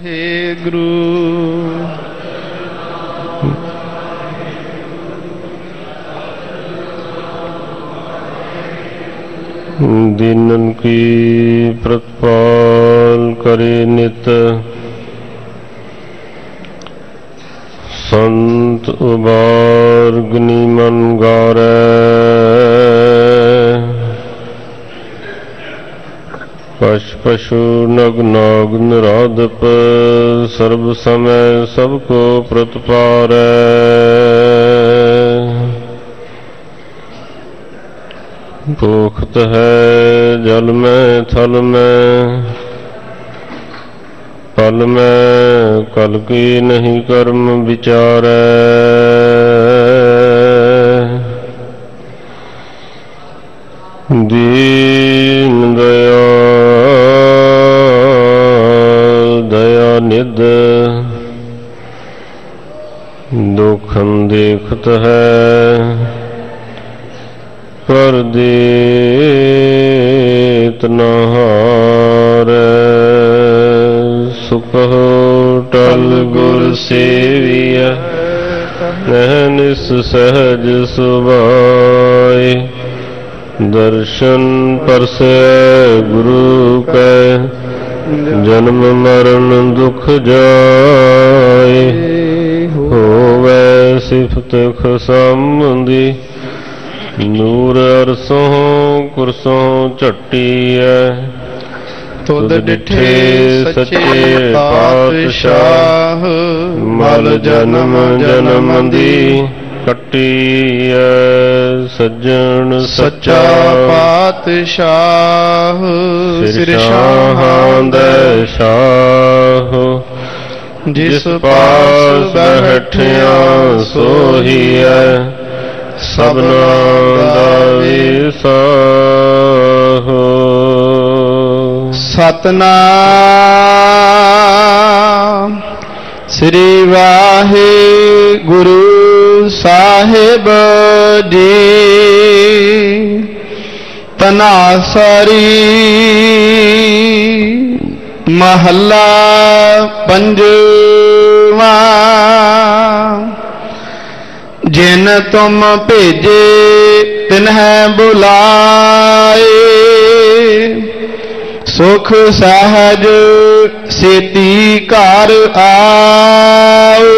ਵਾਹਿਗੁਰੂ ਦੀਨਨ ਕੀ ਪ੍ਰਤਪਾਲ ਕਰੇ ਨਿਤ ਸੰਤ ਉਬਾਰਗਨੀ ਮਨ ਗਾਰੈ ਪਸ਼ ਪਸ਼ੂ ਨਗ ਨਾਗ ਨਰਾਧਪ, ਸਰਬ ਸਮੈ ਸਭ ਕੋ ਪ੍ਰਤਪਾਰੈ ਭੋਖਤ ਹੈ ਜਲ ਮੈਂ, ਥਲ ਮੈਂ, ਪਲ ਮੈਂ, ਕਲ ਕੀ ਨਹੀਂ ਕਰਮ ਵਿਚਾਰੈ। ਦੇਖਤ ਹੈ ਕਰ ਦੇਤ ਨਹਾਰੈ ਟਲ ਗੁਰ ਸੇਵੀਐ। ਨਹਿਨਿਸ ਸਹਜ ਸੁਭਾਏ। ਦਰਸ਼ਨ ਪਰਸੈ ਗੁਰੂ ਕੈ। ਜਨਮ ਮਰਨ ਦੁਖ ਜਾਏ। ਸਿਫਤ ਖਸਮਦੀ ਨੂਰ ਅਰਸੋਂ ਕੁਰਸੋਂ ਝੱਟੀਐ। ਤੁਧ ਡਿਠੇ ਸੱਚੇ ਪਾਤਸ਼ਾਹ ਮਲ ਜਨਮ ਜਨਮ ਦੀ ਕੱਟੀਐ। ਸੱਜਣ ਸੱਚਾ ਪਾਤਸ਼ਾਹ ਸਿਰ ਸ਼ਾਹਾਂ ਦੇ ਸ਼ਾਹ ਜਿਸ ਪਾਸ ਬੈਠਿਆ ਸੋਹੀਐ ਸਭਨਾ ਦਾ ਵਿਸਾਹੋ। ਸਤਨਾਮ ਸ੍ਰੀ ਵਾਹਿਗੁਰੂ ਸਾਹਿਬ ਜੀ। ਤਨਾਸਰੀ ਮਹੱਲਾ ਪੰਜਵਾ। ਜਿਨ ਤੁਮ ਭੇਜੇ ਤਿਨਹਿ ਬੁਲਾਏ। ਸੁਖ ਸਹਜ ਸੇਤੀ ਘਰ ਆਓ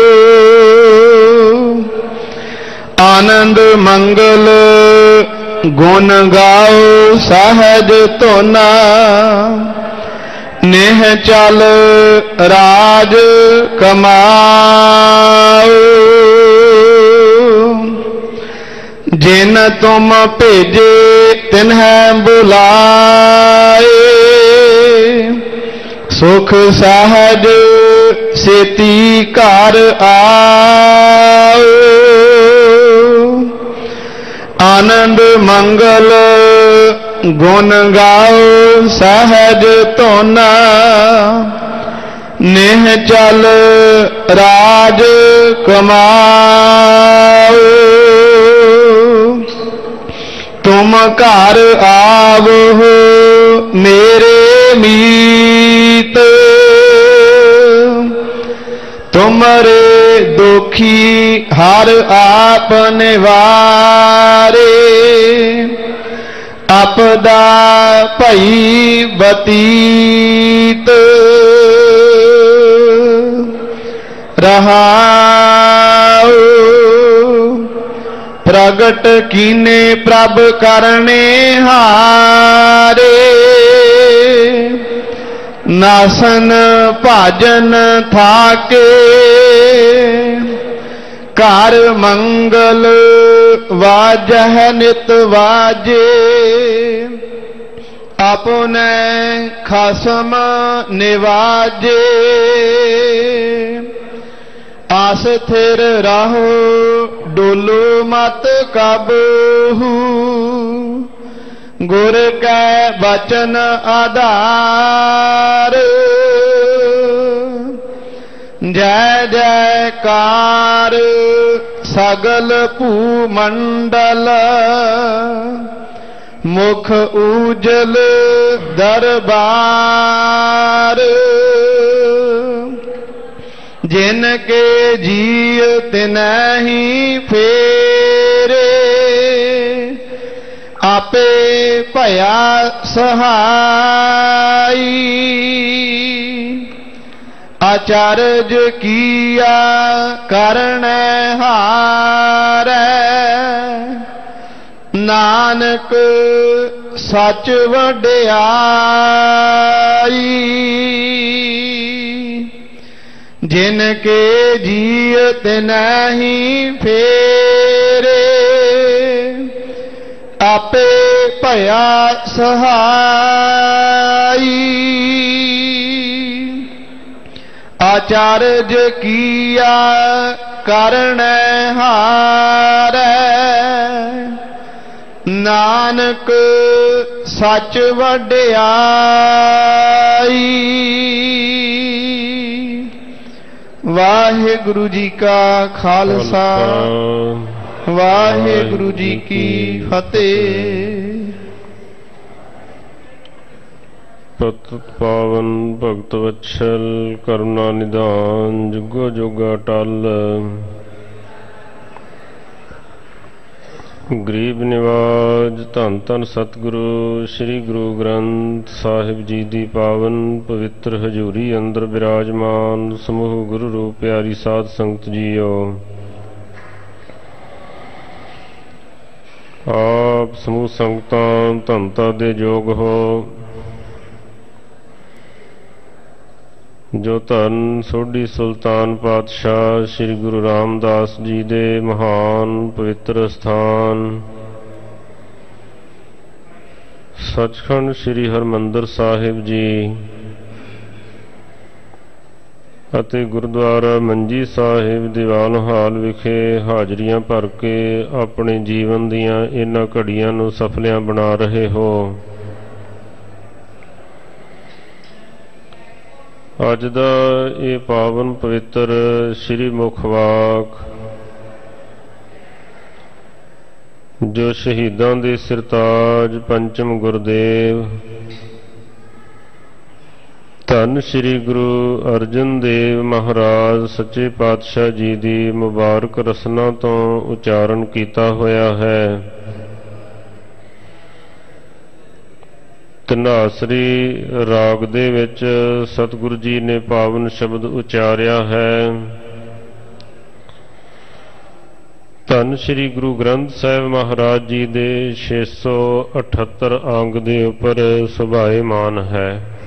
ਆਨੰਦ ਮੰਗਲ ਗੁਣ ਗਾਓ ਸਹਜ ਧੁਨਾ। ਨੇਹ ਚਲ ਰਾਜ ਕਮਾਓ ਜਿਨ ਤੁਮ ਭੇਜੇ, ਤਿਨਹਿ ਬੁਲਾਏ। ਸੁਖ ਸਹਜ ਸੇਤੀ ਘਰ ਆਓ। ਆਨੰਦ ਮੰਗਲ ਗੁਣ ਗਾਓ ਸਹਜ ਧੋਨਾ। ਨੇਹ ਚਲ ਰਾਜ ਕਮਾਓ। ਤੁਮ ਘਰ ਆਵੋ ਮੇਰੇ ਮੀਤ। ਤੁਮਰੇ ਦੁਖੀ ਹਰ ਆਪ ਨਿਵਾਰੇ। ਆਪਦਾ ਭਈ ਬਤੀਤ ਰਹਾਉ। ਪ੍ਰਗਟ ਕੀਨੇ ਪ੍ਰਭ ਕਰਨੇ ਹਾਰੇ। ਨਾਸਨ ਭਾਜਨ ਥਾਕੇ। ਘਰ ਮੰਗਲ ਵਾਜਹ ਨਿਤ ਵਾਜੇ ਆਪਨੇ ਖਸਮ ਨਿਵਾਜੇ। ਆਸ ਥਿਰ ਰਹੋ, ਡੋਲੋ ਮਤ ਕਬਹੂ ਗੁਰ ਕੈ ਬਚਨ ਆਧਾਰ। ਜੈ ਜੈਕਾਰ ਸਗਲ ਭੂ ਮੰਡਲ ਮੁਖ ਉਜਲ ਦਰਬਾਰ। ਜਿਨ ਕੇ ਜੀਉ ਤਿਨਹੀ ਫੇਰੇ, ਆਪੇ ਭਇਆ ਸਹਾਈ। ਆਚਰਜ ਕੀਆ ਕਰਣ ਹਾਰੈ। ਨਾਨਕ ਸੱਚ ਵਡਿਆਈ। ਜਿਨ ਕੇ ਜੀਅ ਨਹੀਂ ਫੇਰੇ, ਆਪੇ ਭਇਆ ਸਹਾਈ। ਆਚਰਜ ਕੀਆ ਕਰਣ ਹਾਰੈ। ਨਾਨਕ ਸੱਚ ਵਡਿਆਈ। ਵਾਹਿਗੁਰੂ ਜੀ ਕਾ ਖਾਲਸਾ। ਵਾਹਿਗੁਰੂ ਜੀ ਕੀ ਫਤਿਹ। ਪਤਿਤ ਪਾਵਨ ਭਗਤ ਵਛਲ, ਕਰੁਣਾ ਨਿਧਾਨ, ਜੁਗੋ ਜੁਗਾ ਟਲ ਗਰੀਬ ਨਿਵਾਜ, ਧੰਨ ਧੰਨ ਸਤਿਗੁਰੂ, ਸ੍ਰੀ ਗੁਰੂ ਗ੍ਰੰਥ ਸਾਹਿਬ ਜੀ ਦੀ ਪਾਵਨ, ਪਵਿੱਤਰ ਹਜ਼ੂਰੀ ਅੰਦਰ ਬਿਰਾਜਮਾਨ, ਸਮੂਹ ਗੁਰੂ ਰੂਪ ਪਿਆਰੀ ਸਾਧ ਸੰਗਤ ਜੀਓ। ਆਪ ਸਮੂਹ ਸੰਗਤਾਂ ਧੰਤਾ ਦੇ ਯੋਗ ਹੋ। ਜੋ ਧਨ ਸੋਢੀ ਸੁਲਤਾਨ ਪਾਤਸ਼ਾਹ ਸ੍ਰੀ ਗੁਰੂ ਰਾਮਦਾਸ ਜੀ ਦੇ ਮਹਾਨ ਪਵਿੱਤਰ ਸਥਾਨ। ਸੱਚਖੰਡ ਸ੍ਰੀ ਹਰਮੰਦਰ ਸਾਹਿਬ ਜੀ ਅਤੇ ਗੁਰਦੁਆਰਾ ਮੰਜੀ ਸਾਹਿਬ ਦੀਵਾਨ ਹਾਲ ਵਿਖੇ ਹਾਜ਼ਰੀਆਂ ਭਰ ਕੇ ਆਪਣੇ ਜੀਵਨ ਦੀਆਂ ਇਹਨਾਂ ਘੜੀਆਂ ਨੂੰ ਸਫਲਿਆਂ ਬਣਾ ਰਹੇ ਹੋ। ਅੱਜ ਦਾ ਇਹ ਪਾਵਨ ਪਵਿੱਤਰ ਸ੍ਰੀ ਮੁਖਵਾਕ ਜੋ ਸ਼ਹੀਦਾਂ ਦੇ ਸਿਰਤਾਜ ਪੰਚਮ ਗੁਰਦੇਵ, ਧੰਨ ਸ੍ਰੀ ਗੁਰੂ ਅਰਜਨ ਦੇਵ ਮਹਾਰਾਜ ਸੱਚੇ ਪਾਤਸ਼ਾਹ ਜੀ ਦੀ ਮੁਬਾਰਕ ਰਸਨਾ ਤੋਂ ਉਚਾਰਨ ਕੀਤਾ ਹੋਇਆ ਹੈ। ਤਨਾਸਰੀ ਰਾਗ ਦੇ ਵਿੱਚ ਸਤਿਗੁਰੂ ਜੀ ਨੇ ਪਾਵਨ ਸ਼ਬਦ ਉਚਾਰਿਆ ਹੈ। ਧੰਨ ਸ੍ਰੀ ਗੁਰੂ ਗ੍ਰੰਥ ਸਾਹਿਬ ਮਹਾਰਾਜ ਜੀ ਦੇ 678 ਅੰਗ ਦੇ ਉੱਪਰ ਸੁਭਾਏਮਾਨ ਹੈ।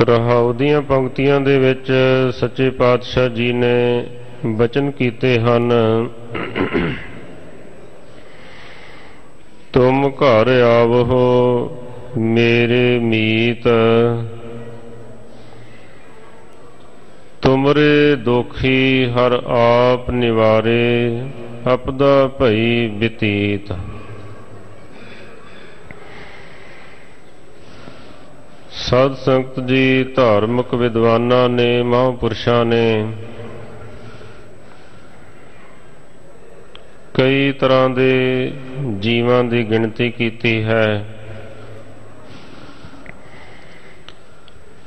ਰਹਾਉ ਦੀਆਂ ਪੰਕਤੀਆਂ ਦੇ ਵਿੱਚ ਸੱਚੇ ਪਾਤਸ਼ਾਹ ਜੀ ਨੇ ਬਚਨ ਕੀਤੇ ਹਨ। ਤੁਮ ਘਰ ਆਵੋ, ਮੇਰੇ ਮੀਤ। ਤੁਮਰੇ ਦੋਖੀ ਹਰ ਆਪ ਨਿਵਾਰੇ, ਅਪਦਾ ਭਈ ਬਤੀਤ। ਸਤ ਸੰਗਤ ਜੀ ਧਾਰਮਿਕ ਵਿਦਵਾਨਾਂ ਨੇ, ਮਹਾਂਪੁਰਸ਼ਾਂ ਨੇ ਕਈ ਤਰ੍ਹਾਂ ਦੇ ਜੀਵਾਂ ਦੀ ਗਿਣਤੀ ਕੀਤੀ ਹੈ।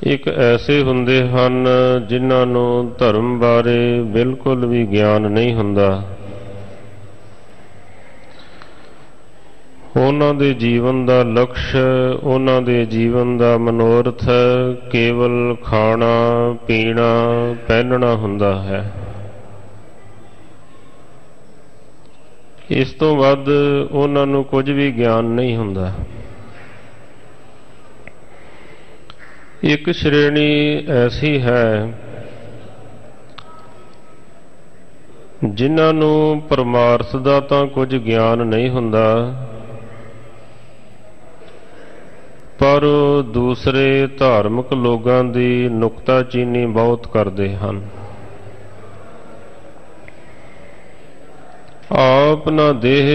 ਇੱਕ ਐਸੇ ਹੁੰਦੇ ਹਨ ਜਿਨ੍ਹਾਂ ਨੂੰ ਧਰਮ ਬਾਰੇ ਬਿਲਕੁਲ ਵੀ ਗਿਆਨ ਨਹੀਂ ਹੁੰਦਾ। ਉਹਨਾਂ ਦੇ ਜੀਵਨ ਦਾ ਲਕਸ਼, ਉਹਨਾਂ ਦੇ ਜੀਵਨ ਦਾ ਮਨੋਰਥ ਕੇਵਲ ਖਾਣਾ, ਪੀਣਾ, ਪਹਿਨਣਾ ਹੁੰਦਾ ਹੈ। ਇਸ ਤੋਂ ਵੱਧ ਉਹਨਾਂ ਨੂੰ ਕੁਝ ਵੀ ਗਿਆਨ ਨਹੀਂ ਹੁੰਦਾ। ਇੱਕ ਸ਼੍ਰੇਣੀ ਐਸੀ ਹੈ ਜਿਨ੍ਹਾਂ ਨੂੰ ਪਰਮਾਰਥ ਦਾ ਤਾਂ ਕੁਝ ਗਿਆਨ ਨਹੀਂ ਹੁੰਦਾ, ਪਰ ਦੂਸਰੇ ਧਾਰਮਿਕ ਲੋਕਾਂ ਦੀ ਨੁਕਤਾਚੀਨੀ ਬਹੁਤ ਕਰਦੇ ਹਨ। ਆਪ ਨਾ ਦੇਹ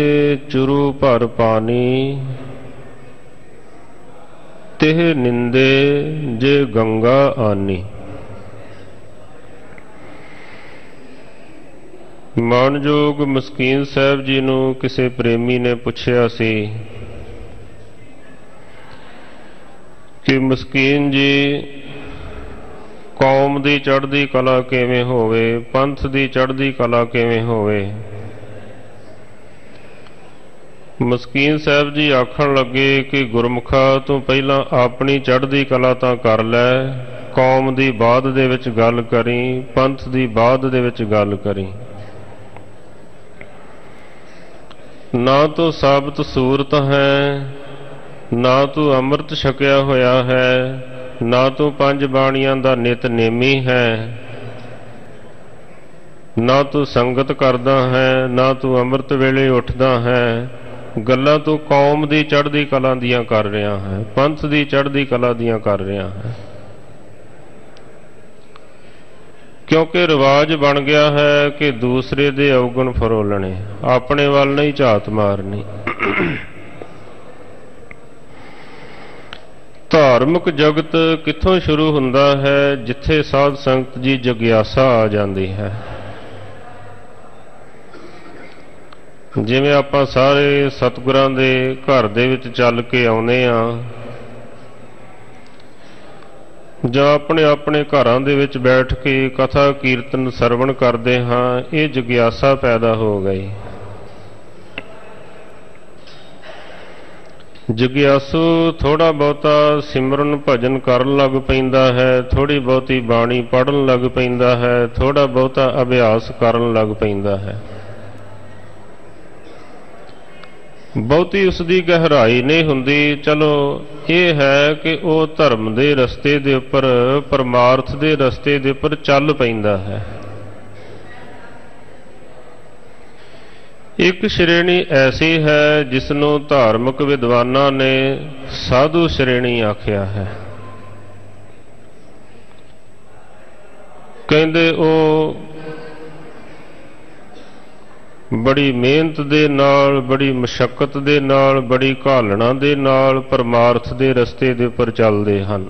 ਚੁਰੂ ਭਰ ਪਾਣੀ, ਤਿਹ ਨਿੰਦੇ ਜੇ ਗੰਗਾ ਆਨੀ। ਮਾਨਯੋਗ ਮਸਕੀਨ ਸਾਹਿਬ ਜੀ ਨੂੰ ਕਿਸੇ ਪ੍ਰੇਮੀ ਨੇ ਪੁੱਛਿਆ ਸੀ ਕਿ ਮਸਕੀਨ ਜੀ, ਕੌਮ ਦੀ ਚੜ੍ਹਦੀ ਕਲਾ ਕਿਵੇਂ ਹੋਵੇ, ਪੰਥ ਦੀ ਚੜ੍ਹਦੀ ਕਲਾ ਕਿਵੇਂ ਹੋਵੇ? ਮਸਕੀਨ ਸਾਹਿਬ ਜੀ ਆਖਣ ਲੱਗੇ ਕਿ ਗੁਰਮੁਖਾ ਤੂੰ ਪਹਿਲਾਂ ਆਪਣੀ ਚੜ੍ਹਦੀ ਕਲਾ ਤਾਂ ਕਰ ਲੈ, ਕੌਮ ਦੀ ਬਾਅਦ ਦੇ ਵਿੱਚ ਗੱਲ ਕਰੀ, ਪੰਥ ਦੀ ਬਾਅਦ ਦੇ ਵਿੱਚ ਗੱਲ ਕਰੀ। ਨਾ ਤੂੰ ਸਾਬਤ ਸੂਰਤ ਹੈ, ਨਾ ਤੂੰ ਅੰਮ੍ਰਿਤ ਛਕਿਆ ਹੋਇਆ ਹੈ, ਨਾ ਤੂੰ ਪੰਜ ਬਾਣੀਆਂ ਦਾ ਨਿਤ ਨੇਮੀ ਹੈ। ਨਾ ਤੂੰ ਸੰਗਤ ਕਰਦਾ ਹੈ, ਨਾ ਤੂੰ ਅੰਮ੍ਰਿਤ ਵੇਲੇ ਉੱਠਦਾ ਹੈ ਗੱਲਾਂ ਤੋਂ ਕੌਮ ਦੀ ਚੜ੍ਹਦੀ ਕਲਾ ਦੀਆਂ ਕਰ ਰਿਹਾ ਹੈ, ਪੰਥ ਦੀ ਚੜ੍ਹਦੀ ਕਲਾ ਦੀਆਂ ਕਰ ਰਿਹਾ ਹੈ। ਕਿਉਂਕਿ ਰਿਵਾਜ ਬਣ ਗਿਆ ਹੈ ਕਿ ਦੂਸਰੇ ਦੇ ਔਗਣ ਫਰੋਲਣੇ, ਆਪਣੇ ਵੱਲ ਨਹੀਂ ਝਾਤ ਮਾਰਨੀ। ਧਾਰਮਿਕ ਜਗਤ ਕਿੱਥੋਂ ਸ਼ੁਰੂ ਹੁੰਦਾ ਹੈ, ਜਿੱਥੇ ਸਾਧ ਸੰਗਤ ਜੀ ਜਗਿਆਸਾ ਆ ਜਾਂਦੀ ਹੈ। ਜਿਵੇਂ ਆਪਾਂ ਸਾਰੇ ਸਤਿਗੁਰਾਂ ਦੇ ਘਰ ਦੇ ਵਿੱਚ ਚੱਲ ਕੇ ਆਉਨੇ ਆ, ਜਾਂ ਆਪਣੇ ਆਪਣੇ ਘਰਾਂ ਦੇ ਵਿੱਚ ਬੈਠ ਕੇ ਕਥਾ ਕੀਰਤਨ ਸਰਵਣ ਕਰਦੇ ਹਾਂ, ਇਹ ਜਗਿਆਸਾ ਪੈਦਾ ਹੋ ਗਈ। ਜਗਿਆਸੂ ਥੋੜਾ ਬਹੁਤਾ ਸਿਮਰਨ ਭਜਨ ਕਰਨ ਲੱਗ ਪੈਂਦਾ ਹੈ ਥੋੜੀ ਬਹੁਤੀ ਬਾਣੀ ਪੜਨ ਲੱਗ ਪੈਂਦਾ ਹੈ ਥੋੜਾ ਬਹੁਤਾ ਅਭਿਆਸ ਕਰਨ ਲੱਗ ਪੈਂਦਾ ਹੈ। ਬਹੁਤੀ ਉਸ ਦੀ ਗਹਿਰਾਈ ਨਹੀਂ ਹੁੰਦੀ। ਚਲੋ, ਇਹ ਹੈ ਕਿ ਉਹ ਧਰਮ ਦੇ ਰਸਤੇ ਦੇ ਉੱਪਰ, ਪਰਮਾਰਥ ਦੇ ਰਸਤੇ ਦੇ ਉੱਪਰ ਚੱਲ ਪੈਂਦਾ ਹੈ। ਇੱਕ ਸ਼੍ਰੇਣੀ ਐਸੀ ਹੈ ਜਿਸ ਨੂੰ ਧਾਰਮਿਕ ਵਿਦਵਾਨਾਂ ਨੇ ਸਾਧੂ ਸ਼੍ਰੇਣੀ ਆਖਿਆ ਹੈ। ਕਹਿੰਦੇ ਉਹ ਬੜੀ ਮਿਹਨਤ ਦੇ ਨਾਲ, ਬੜੀ ਮਸ਼ਕਤ ਦੇ ਨਾਲ, ਬੜੀ ਘਾਲਣਾ ਦੇ ਨਾਲ ਪਰਮਾਰਥ ਦੇ ਰਸਤੇ ਦੇ ਉੱਪਰ ਚੱਲਦੇ ਹਨ।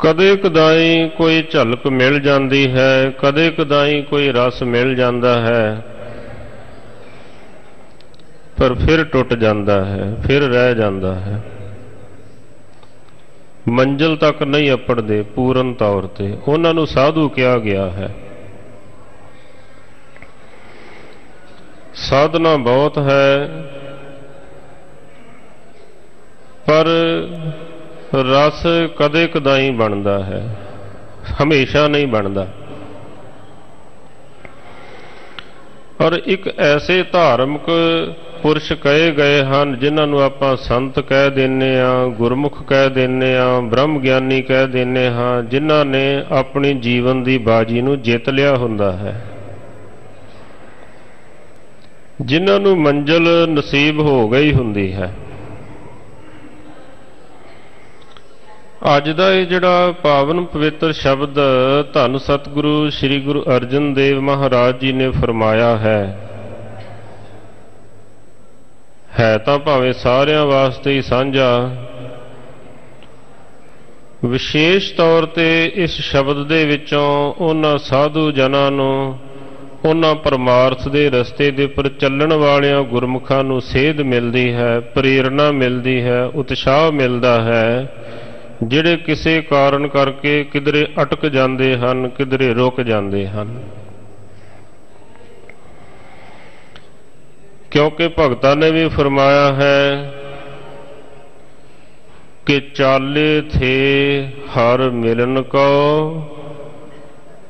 ਕਦੇ ਕਦਾਈ ਕੋਈ ਝਲਕ ਮਿਲ ਜਾਂਦੀ ਹੈ, ਕਦੇ ਕਦਾਈ ਕੋਈ ਰਸ ਮਿਲ ਜਾਂਦਾ ਹੈ, ਪਰ ਫਿਰ ਟੁੱਟ ਜਾਂਦਾ ਹੈ, ਫਿਰ ਰਹਿ ਜਾਂਦਾ ਹੈ। ਮੰਜ਼ਲ ਤੱਕ ਨਹੀਂ ਅਪੜਦੇ, ਪੂਰਨ ਤੌਰ ਤੇ। ਉਹਨਾਂ ਨੂੰ ਸਾਧੂ ਕਿਹਾ ਗਿਆ ਹੈ। ਸਾਧਨਾ ਬਹੁਤ ਹੈ, ਪਰ ਰਸ ਕਦੇ ਕਦਾਈ ਬਣਦਾ ਹੈ। ਹਮੇਸ਼ਾ ਨਹੀਂ ਬਣਦਾ। ਔਰ ਇੱਕ ਐਸੇ ਧਾਰਮਿਕ ਪੁਰਸ਼ ਕਹੇ ਗਏ ਹਨ, ਜਿਨ੍ਹਾਂ ਨੂੰ ਆਪਾਂ ਸੰਤ ਕਹਿ ਦਿੰਨੇ ਆ, ਗੁਰਮੁਖ ਕਹਿ ਦਿੰਨੇ ਆ, ਬ੍ਰਹਮ ਗਿਆਨੀ ਕਹਿ ਦਿੰਨੇ ਹਾਂ, ਜਿਨ੍ਹਾਂ ਨੇ ਆਪਣੀ ਜੀਵਨ ਦੀ ਬਾਜੀ ਨੂੰ ਜਿੱਤ ਲਿਆ ਹੁੰਦਾ ਹੈ। ਜਿਨ੍ਹਾਂ ਨੂੰ ਮੰਜ਼ਲ ਨਸੀਬ ਹੋ ਗਈ ਹੁੰਦੀ ਹੈ। ਅੱਜ ਦਾ ਇਹ ਜਿਹੜਾ ਪਾਵਨ ਪਵਿੱਤਰ ਸ਼ਬਦ ਧੰਨ ਸਤਿਗੁਰੂ ਸ੍ਰੀ ਗੁਰੂ ਅਰਜਨ ਦੇਵ ਮਹਾਰਾਜ ਜੀ ਨੇ ਫਰਮਾਇਆ ਹੈ ਹੈ ਤਾਂ ਭਾਵੇਂ ਸਾਰਿਆਂ ਵਾਸਤੇ ਹੀ ਸਾਂਝਾ। ਵਿਸ਼ੇਸ਼ ਤੌਰ ਤੇ ਇਸ ਸ਼ਬਦ ਦੇ ਵਿੱਚੋਂ ਉਹਨਾਂ ਸਾਧੂ ਜਨਾਂ ਨੂੰ, ਉਹਨਾਂ ਪਰਮਾਰਥ ਦੇ ਰਸਤੇ ਦੇ ਉੱਪਰ ਚੱਲਣ ਵਾਲਿਆਂ ਗੁਰਮੁਖਾਂ ਨੂੰ ਸੇਧ ਮਿਲਦੀ ਹੈ, ਪ੍ਰੇਰਣਾ ਮਿਲਦੀ ਹੈ, ਉਤਸ਼ਾਹ ਮਿਲਦਾ ਹੈ, ਜਿਹੜੇ ਕਿਸੇ ਕਾਰਨ ਕਰਕੇ ਕਿਧਰੇ ਅਟਕ ਜਾਂਦੇ ਹਨ, ਕਿਧਰੇ ਰੁਕ ਜਾਂਦੇ ਹਨ। ਕਿਉਂਕਿ ਭਗਤਾਂ ਨੇ ਵੀ ਫਰਮਾਇਆ ਹੈ ਕਿ ਚਾਲੇ ਥੇ ਹਰ ਮਿਲਨ ਕੋ,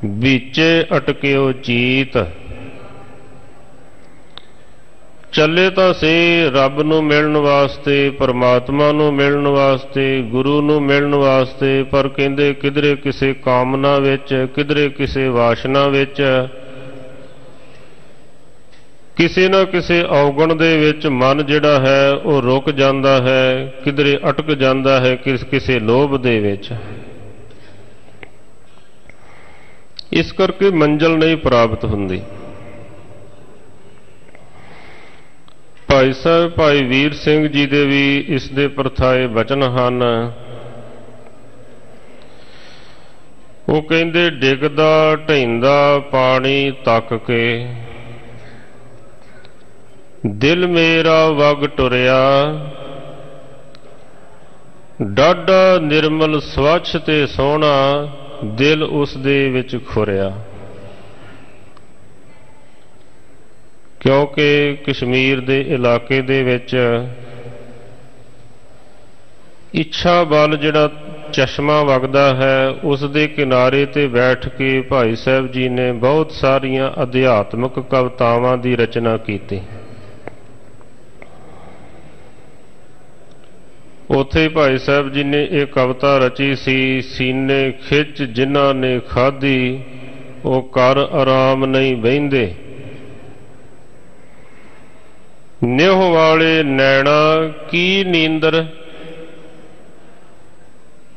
ਵਿਚੇ ਅਟਕਿਓ ਚੀਤ ਚੱਲੇ ਤਾਂ ਸੇ ਰੱਬ ਨੂੰ ਮਿਲਣ ਵਾਸਤੇ, ਪਰਮਾਤਮਾ ਨੂੰ ਮਿਲਣ ਵਾਸਤੇ, ਗੁਰੂ ਨੂੰ ਮਿਲਣ ਵਾਸਤੇ, ਪਰ ਕਹਿੰਦੇ ਕਿਧਰੇ ਕਿਸੇ ਕਾਮਨਾ ਵਿੱਚ, ਕਿਧਰੇ ਕਿਸੇ ਵਾਸ਼ਨਾ ਵਿੱਚ ਕਿਸੇ ਨਾ ਕਿਸੇ ਔਗਣ ਦੇ ਵਿੱਚ ਮਨ ਜਿਹੜਾ ਹੈ, ਉਹ ਰੁਕ ਜਾਂਦਾ ਹੈ, ਕਿਧਰੇ ਅਟਕ ਜਾਂਦਾ ਹੈ, ਕਿਸ ਕਿਸੇ ਲੋਭ ਦੇ ਵਿੱਚ। ਇਸ ਕਰਕੇ ਮੰਜ਼ਲ ਨਹੀਂ ਪ੍ਰਾਪਤ ਹੁੰਦੀ। ਭਾਈ ਸਾਹਿਬ, ਭਾਈ ਵੀਰ ਸਿੰਘ ਜੀ ਦੇ ਵੀ ਇਸ ਦੇ ਪਰਥਾਏ ਬਚਨ ਹਨ। ਉਹ ਕਹਿੰਦੇ, ਡਿੱਗਦਾ, ਢੈਂਦਾ ਪਾਣੀ ਤੱਕ ਕੇ। ਦਿਲ ਮੇਰਾ ਵਗ ਟੁਰਿਆ। ਡਾਢਾ ਨਿਰਮਲ ਸਵੱਛ ਤੇ ਸੋਹਣਾ ਦਿਲ ਉਸ ਦੇ ਵਿੱਚ ਖੁਰਿਆ। ਕਿਉਂਕਿ ਕਸ਼ਮੀਰ ਦੇ ਇਲਾਕੇ ਦੇ ਵਿੱਚ ਇੱਛਾ ਬਲ ਜਿਹੜਾ ਚਸ਼ਮਾ ਵਗਦਾ ਹੈ, ਉਸ ਦੇ ਕਿਨਾਰੇ ਤੇ ਬੈਠ ਕੇ ਭਾਈ ਸਾਹਿਬ ਜੀ ਨੇ ਬਹੁਤ ਸਾਰੀਆਂ ਅਧਿਆਤਮਿਕ ਕਵਿਤਾਵਾਂ ਦੀ ਰਚਨਾ ਕੀਤੀ। ਉਥੇ ਭਾਈ ਸਾਹਿਬ ਜੀ ਨੇ ਇਹ ਕਵਿਤਾ ਰਚੀ ਸੀ, ਸੀਨੇ ਖਿੱਚ ਜਿਨ੍ਹਾਂ ਨੇ ਖਾਧੀ, ਉਹ ਕਰ ਆਰਾਮ ਨਹੀਂ ਬੈੰਦੇ ਨਿਹ ਵਾਲੇ ਨੈਣਾ ਕੀ ਨੀਂਦਰ?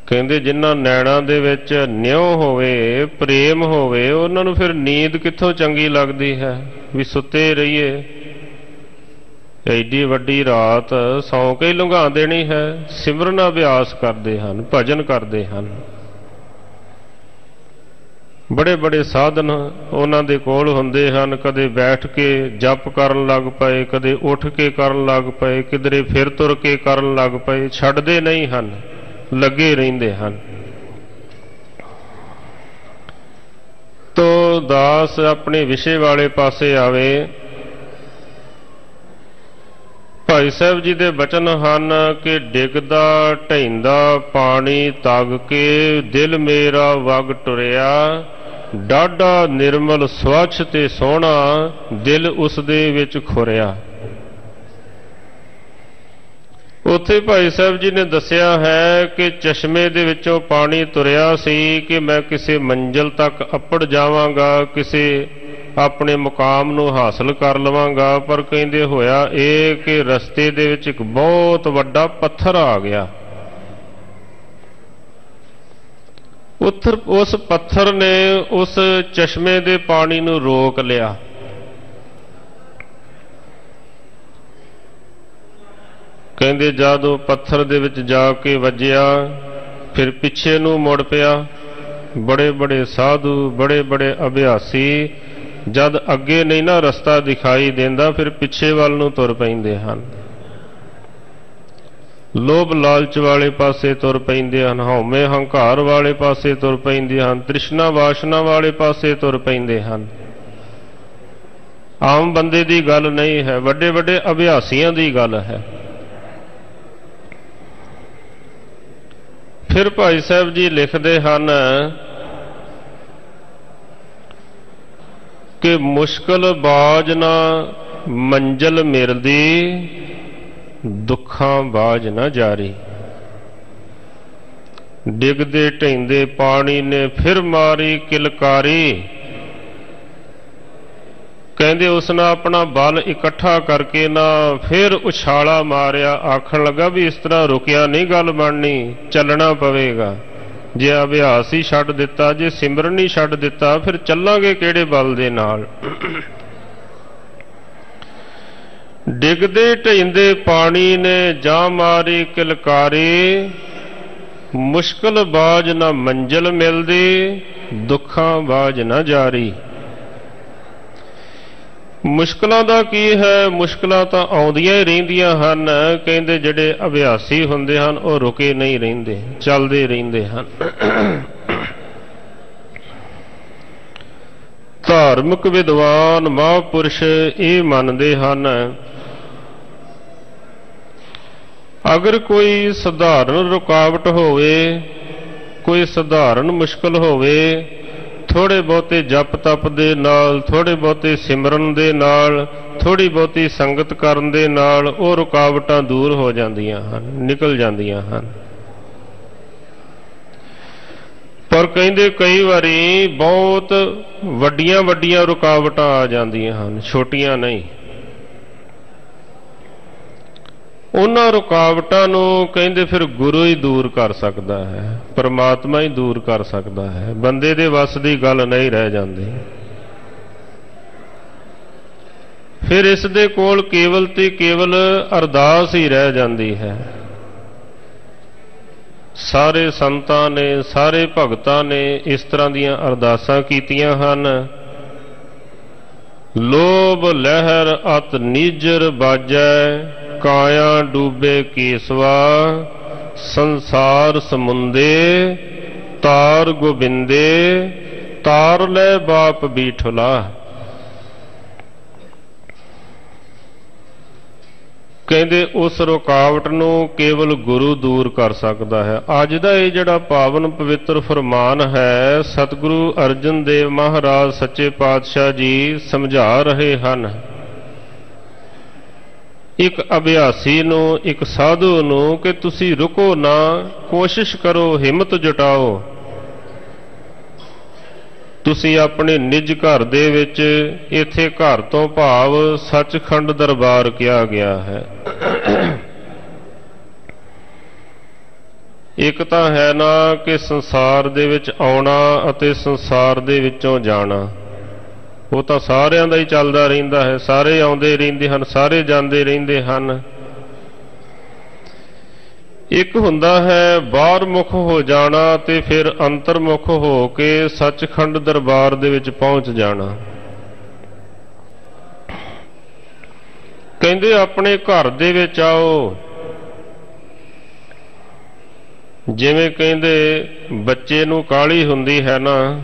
ਕਹਿੰਦੇ ਜਿਨ੍ਹਾਂ ਨੈਣਾ ਦੇ ਵਿੱਚ ਨਿਉ ਹੋਵੇ, ਪ੍ਰੇਮ ਹੋਵੇ, ਉਹਨਾਂ ਨੂੰ ਫਿਰ ਨੀਂਦ ਕਿੱਥੋਂ ਚੰਗੀ ਲੱਗਦੀ ਹੈ? ਵੀ ਸੁੱਤੇ ਰਹੀਏ। ਐਡੀ ਵੱਡੀ ਰਾਤ ਸੌਂ ਕੇ ਲੰਘਾ ਦੇਣੀ ਹੈ ਸਿਮਰਨ ਅਭਿਆਸ ਕਰਦੇ ਹਨ, ਭਜਨ ਕਰਦੇ ਹਨ। ਬੜੇ ਬੜੇ ਸਾਧਨ ਉਹਨਾਂ ਦੇ ਕੋਲ ਹੁੰਦੇ ਹਨ, ਕਦੇ ਬੈਠ ਕੇ ਜਪ ਕਰਨ ਲੱਗ ਪਏ, ਕਦੇ ਉੱਠ ਕੇ ਕਰਨ ਲੱਗ ਪਏ, ਕਿਧਰੇ ਫਿਰ ਤੁਰ ਕੇ ਕਰਨ ਲੱਗ ਪਏ, ਛੱਡਦੇ ਨਹੀਂ ਹਨ, ਲੱਗੇ ਰਹਿੰਦੇ ਹਨ। ਤੋ ਦਾਸ ਆਪਣੇ ਵਿਸ਼ੇ ਵਾਲੇ ਪਾਸੇ ਆਵੇ ਭਾਈ ਸਾਹਿਬ ਜੀ ਦੇ ਬਚਨ ਹਨ ਕਿ ਡਿੱਗਦਾ ਢੈਂਦਾ ਪਾਣੀ ਤਗ ਕੇ ਦਿਲ ਮੇਰਾ ਵਗ ਟੁਰਿਆ। ਡਾਢਾ ਨਿਰਮਲ ਸਵੱਛ ਤੇ ਸੋਹਣਾ ਦਿਲ ਉਸ ਦੇ ਵਿੱਚ ਖੁਰਿਆ। ਉੱਥੇ ਭਾਈ ਸਾਹਿਬ ਜੀ ਨੇ ਦੱਸਿਆ ਹੈ ਕਿ ਚਸ਼ਮੇ ਦੇ ਵਿੱਚੋਂ ਪਾਣੀ ਤੁਰਿਆ ਸੀ ਕਿ ਮੈਂ ਕਿਸੇ ਮੰਜ਼ਲ ਤੱਕ ਅੱਪੜ ਜਾਵਾਂਗਾ, ਕਿਸੇ ਆਪਣੇ ਮੁਕਾਮ ਨੂੰ ਹਾਸਲ ਕਰ ਲਵਾਂਗਾ, ਪਰ ਕਹਿੰਦੇ ਹੋਇਆ, ਇਹ ਕਿ ਰਸਤੇ ਦੇ ਵਿੱਚ ਇੱਕ ਬਹੁਤ ਵੱਡਾ ਪੱਥਰ ਆ ਗਿਆ। ਉੱਥਰ, ਉਸ ਪੱਥਰ ਨੇ ਉਸ ਚਸ਼ਮੇ ਦੇ ਪਾਣੀ ਨੂੰ ਰੋਕ ਲਿਆ। ਕਹਿੰਦੇ, ਜਦ ਉਹ ਪੱਥਰ ਦੇ ਵਿੱਚ ਜਾ ਕੇ ਵੱਜਿਆ, ਫਿਰ ਪਿੱਛੇ ਨੂੰ ਮੁੜ ਪਿਆ। ਬੜੇ ਬੜੇ ਸਾਧੂ ਬੜੇ ਬੜੇ ਅਭਿਆਸੀ ਜਦ ਅੱਗੇ ਨਹੀਂ ਨਾ ਰਸਤਾ ਦਿਖਾਈ ਦਿੰਦਾ, ਫਿਰ ਪਿੱਛੇ ਵੱਲ ਨੂੰ ਤੁਰ ਪੈਂਦੇ ਹਨ। ਲੋਭ ਲਾਲਚ ਵਾਲੇ ਪਾਸੇ ਤੁਰ ਪੈਂਦੇ ਹਨ, ਹਉਮੈ ਹੰਕਾਰ ਵਾਲੇ ਪਾਸੇ ਤੁਰ ਪੈਂਦੇ ਹਨ, ਤ੍ਰਿਸ਼ਨਾ ਵਾਸ਼ਨਾ ਵਾਲੇ ਪਾਸੇ ਤੁਰ ਪੈਂਦੇ ਹਨ। ਆਮ ਬੰਦੇ ਦੀ ਗੱਲ ਨਹੀਂ ਹੈ, ਵੱਡੇ ਵੱਡੇ ਅਭਿਆਸੀਆਂ ਦੀ ਗੱਲ ਹੈ। ਫਿਰ ਭਾਈ ਸਾਹਿਬ ਜੀ ਲਿਖਦੇ ਹਨ ਕਿ ਮੁਸ਼ਕਲ ਬਾਜ ਨਾ ਮੰਜ਼ਲ ਮਿਲਦੀ ਦੁੱਖਾਂ ਬਾਜ ਨਾ ਜਾਰੀ। ਡਿੱਗਦੇ ਢੈਂਦੇ ਪਾਣੀ ਨੇ ਫਿਰ ਮਾਰੀ ਕਿਲਕਾਰੀ। ਕਹਿੰਦੇ ਉਸ ਨੇ ਆਪਣਾ ਬਲ ਇਕੱਠਾ ਕਰਕੇ ਨਾ ਫਿਰ ਉਛਾਲਾ ਮਾਰਿਆ। ਆਖਣ ਲੱਗਾ ਵੀ ਇਸ ਤਰ੍ਹਾਂ ਰੁਕਿਆ ਨਹੀਂ, ਗੱਲ ਬਣਨੀ, ਚੱਲਣਾ ਪਵੇਗਾ। ਜੇ ਅਭਿਆਸ ਹੀ ਛੱਡ ਦਿੱਤਾ, ਜੇ ਸਿਮਰਨ ਹੀ ਛੱਡ ਦਿੱਤਾ, ਫਿਰ ਚੱਲਾਂਗੇ ਕਿਹੜੇ ਬਲ ਦੇ ਨਾਲ? ਡਿੱਗਦੇ ਢਿੰਦੇ ਪਾਣੀ ਨੇ, ਜਾਂ ਮਾਰੇ ਕਿਲਕਾਰੇ, ਮੁਸ਼ਕਲ ਬਾਜ ਨਾ ਮੰਜ਼ਲ ਮਿਲਦੀ, ਦੁੱਖਾਂ ਬਾਜ ਨਾ ਜਾਰੀ। ਮੁਸ਼ਕਲਾਂ ਦਾ ਕੀ ਹੈ? ਮੁਸ਼ਕਲਾਂ ਤਾਂ ਆਉਂਦੀਆਂ ਹੀ ਰਹਿੰਦੀਆਂ ਹਨ। ਕਹਿੰਦੇ ਜਿਹੜੇ ਅਭਿਆਸੀ ਹੁੰਦੇ ਹਨ, ਉਹ ਰੁਕੇ ਨਹੀਂ ਰਹਿੰਦੇ, ਚੱਲਦੇ ਰਹਿੰਦੇ ਹਨ। ਧਾਰਮਿਕ ਵਿਦਵਾਨ, ਮਹਾਂਪੁਰਸ਼ ਇਹ ਮੰਨਦੇ ਹਨ, ਅਗਰ ਕੋਈ ਸਧਾਰਨ ਰੁਕਾਵਟ ਹੋਵੇ, ਕੋਈ ਸਧਾਰਨ ਮੁਸ਼ਕਲ ਹੋਵੇ ਥੋੜੇ ਬਹੁਤੇ ਜਪ ਤਪ ਦੇ ਨਾਲ, ਥੋੜੇ ਬਹੁਤੇ ਸਿਮਰਨ ਦੇ ਨਾਲ, ਥੋੜੀ ਬਹੁਤੀ ਸੰਗਤ ਕਰਨ ਦੇ ਨਾਲ ਉਹ ਰੁਕਾਵਟਾਂ ਦੂਰ ਹੋ ਜਾਂਦੀਆਂ ਹਨ, ਨਿਕਲ ਜਾਂਦੀਆਂ ਹਨ। ਪਰ ਕਹਿੰਦੇ ਕਈ ਵਾਰੀ ਬਹੁਤ ਵੱਡੀਆਂ ਵੱਡੀਆਂ ਰੁਕਾਵਟਾਂ ਆ ਜਾਂਦੀਆਂ ਹਨ, ਛੋਟੀਆਂ ਨਹੀਂ। ਉਹਨਾਂ ਰੁਕਾਵਟਾਂ ਨੂੰ ਕਹਿੰਦੇ ਫਿਰ ਗੁਰੂ ਹੀ ਦੂਰ ਕਰ ਸਕਦਾ ਹੈ, ਪਰਮਾਤਮਾ ਹੀ ਦੂਰ ਕਰ ਸਕਦਾ ਹੈ, ਬੰਦੇ ਦੇ ਵੱਸ ਦੀ ਗੱਲ ਨਹੀਂ ਰਹਿ ਜਾਂਦੀ। ਫਿਰ ਇਸ ਦੇ ਕੋਲ ਕੇਵਲ ਤੇ ਕੇਵਲ ਅਰਦਾਸ ਹੀ ਰਹਿ ਜਾਂਦੀ ਹੈ। ਸਾਰੇ ਸੰਤਾਂ ਨੇ, ਸਾਰੇ ਭਗਤਾਂ ਨੇ ਇਸ ਤਰ੍ਹਾਂ ਦੀਆਂ ਅਰਦਾਸਾਂ ਕੀਤੀਆਂ ਹਨ। ਲੋਭ ਲਹਿਰ ਅਤ ਨੀਜਰ ਬਾਜੈ ਕਾਇਆ ਡੂਬੇ ਕੇਸਵਾ, ਸੰਸਾਰ ਸਮੁੰਦੇ, ਤਾਰ ਗੋਬਿੰਦੇ, ਤਾਰ ਲੈ ਬਾਪ ਬੀਠਲਾ। ਕਹਿੰਦੇ ਉਸ ਰੁਕਾਵਟ ਨੂੰ ਕੇਵਲ ਗੁਰੂ ਦੂਰ ਕਰ ਸਕਦਾ ਹੈ। ਅੱਜ ਦਾ ਇਹ ਜਿਹੜਾ ਪਾਵਨ ਪਵਿੱਤਰ ਫਰਮਾਨ ਹੈ, ਸਤਿਗੁਰੂ ਅਰਜਨ ਦੇਵ ਮਹਾਰਾਜ ਸੱਚੇ ਪਾਤਸ਼ਾਹ ਜੀ ਸਮਝਾ ਰਹੇ ਹਨ। ਇੱਕ ਅਭਿਆਸੀ ਨੂੰ, ਇੱਕ ਸਾਧੂ ਨੂੰ ਕਿ ਤੁਸੀਂ ਰੁਕੋ ਨਾ, ਕੋਸ਼ਿਸ਼ ਕਰੋ, ਹਿੰਮਤ ਜੁਟਾਓ। ਤੁਸੀਂ ਆਪਣੇ ਨਿੱਜ ਘਰ ਦੇ ਵਿੱਚ ਇੱਥੇ ਘਰ ਤੋਂ ਭਾਵ ਸੱਚਖੰਡ ਦਰਬਾਰ ਕਿਹਾ ਗਿਆ ਹੈ। ਇੱਕ ਤਾਂ ਹੈ ਨਾ ਕਿ ਸੰਸਾਰ ਦੇ ਵਿੱਚ ਆਉਣਾ ਅਤੇ ਸੰਸਾਰ ਦੇ ਵਿੱਚੋਂ ਜਾਣਾ। ਉਹ ਤਾਂ ਸਾਰਿਆਂ ਦਾ ਹੀ ਚੱਲਦਾ ਰਹਿੰਦਾ ਹੈ। ਸਾਰੇ ਆਉਂਦੇ ਰਹਿੰਦੇ ਹਨ, ਸਾਰੇ ਜਾਂਦੇ ਰਹਿੰਦੇ ਹਨ। ਇੱਕ ਹੁੰਦਾ ਹੈ, ਬਾਹਰ ਮੁਖ ਹੋ ਜਾਣਾ ਤੇ ਫਿਰ ਅੰਤਰਮੁਖ ਹੋ ਕੇ ਸੱਚਖੰਡ ਦਰਬਾਰ ਦੇ ਵਿੱਚ ਪਹੁੰਚ ਜਾਣਾ। ਕਹਿੰਦੇ, ਆਪਣੇ ਘਰ ਦੇ ਵਿੱਚ ਆਓ। ਜਿਵੇਂ ਕਹਿੰਦੇ, ਬੱਚੇ ਨੂੰ ਕਾਲੀ ਹੁੰਦੀ ਹੈ ਨਾ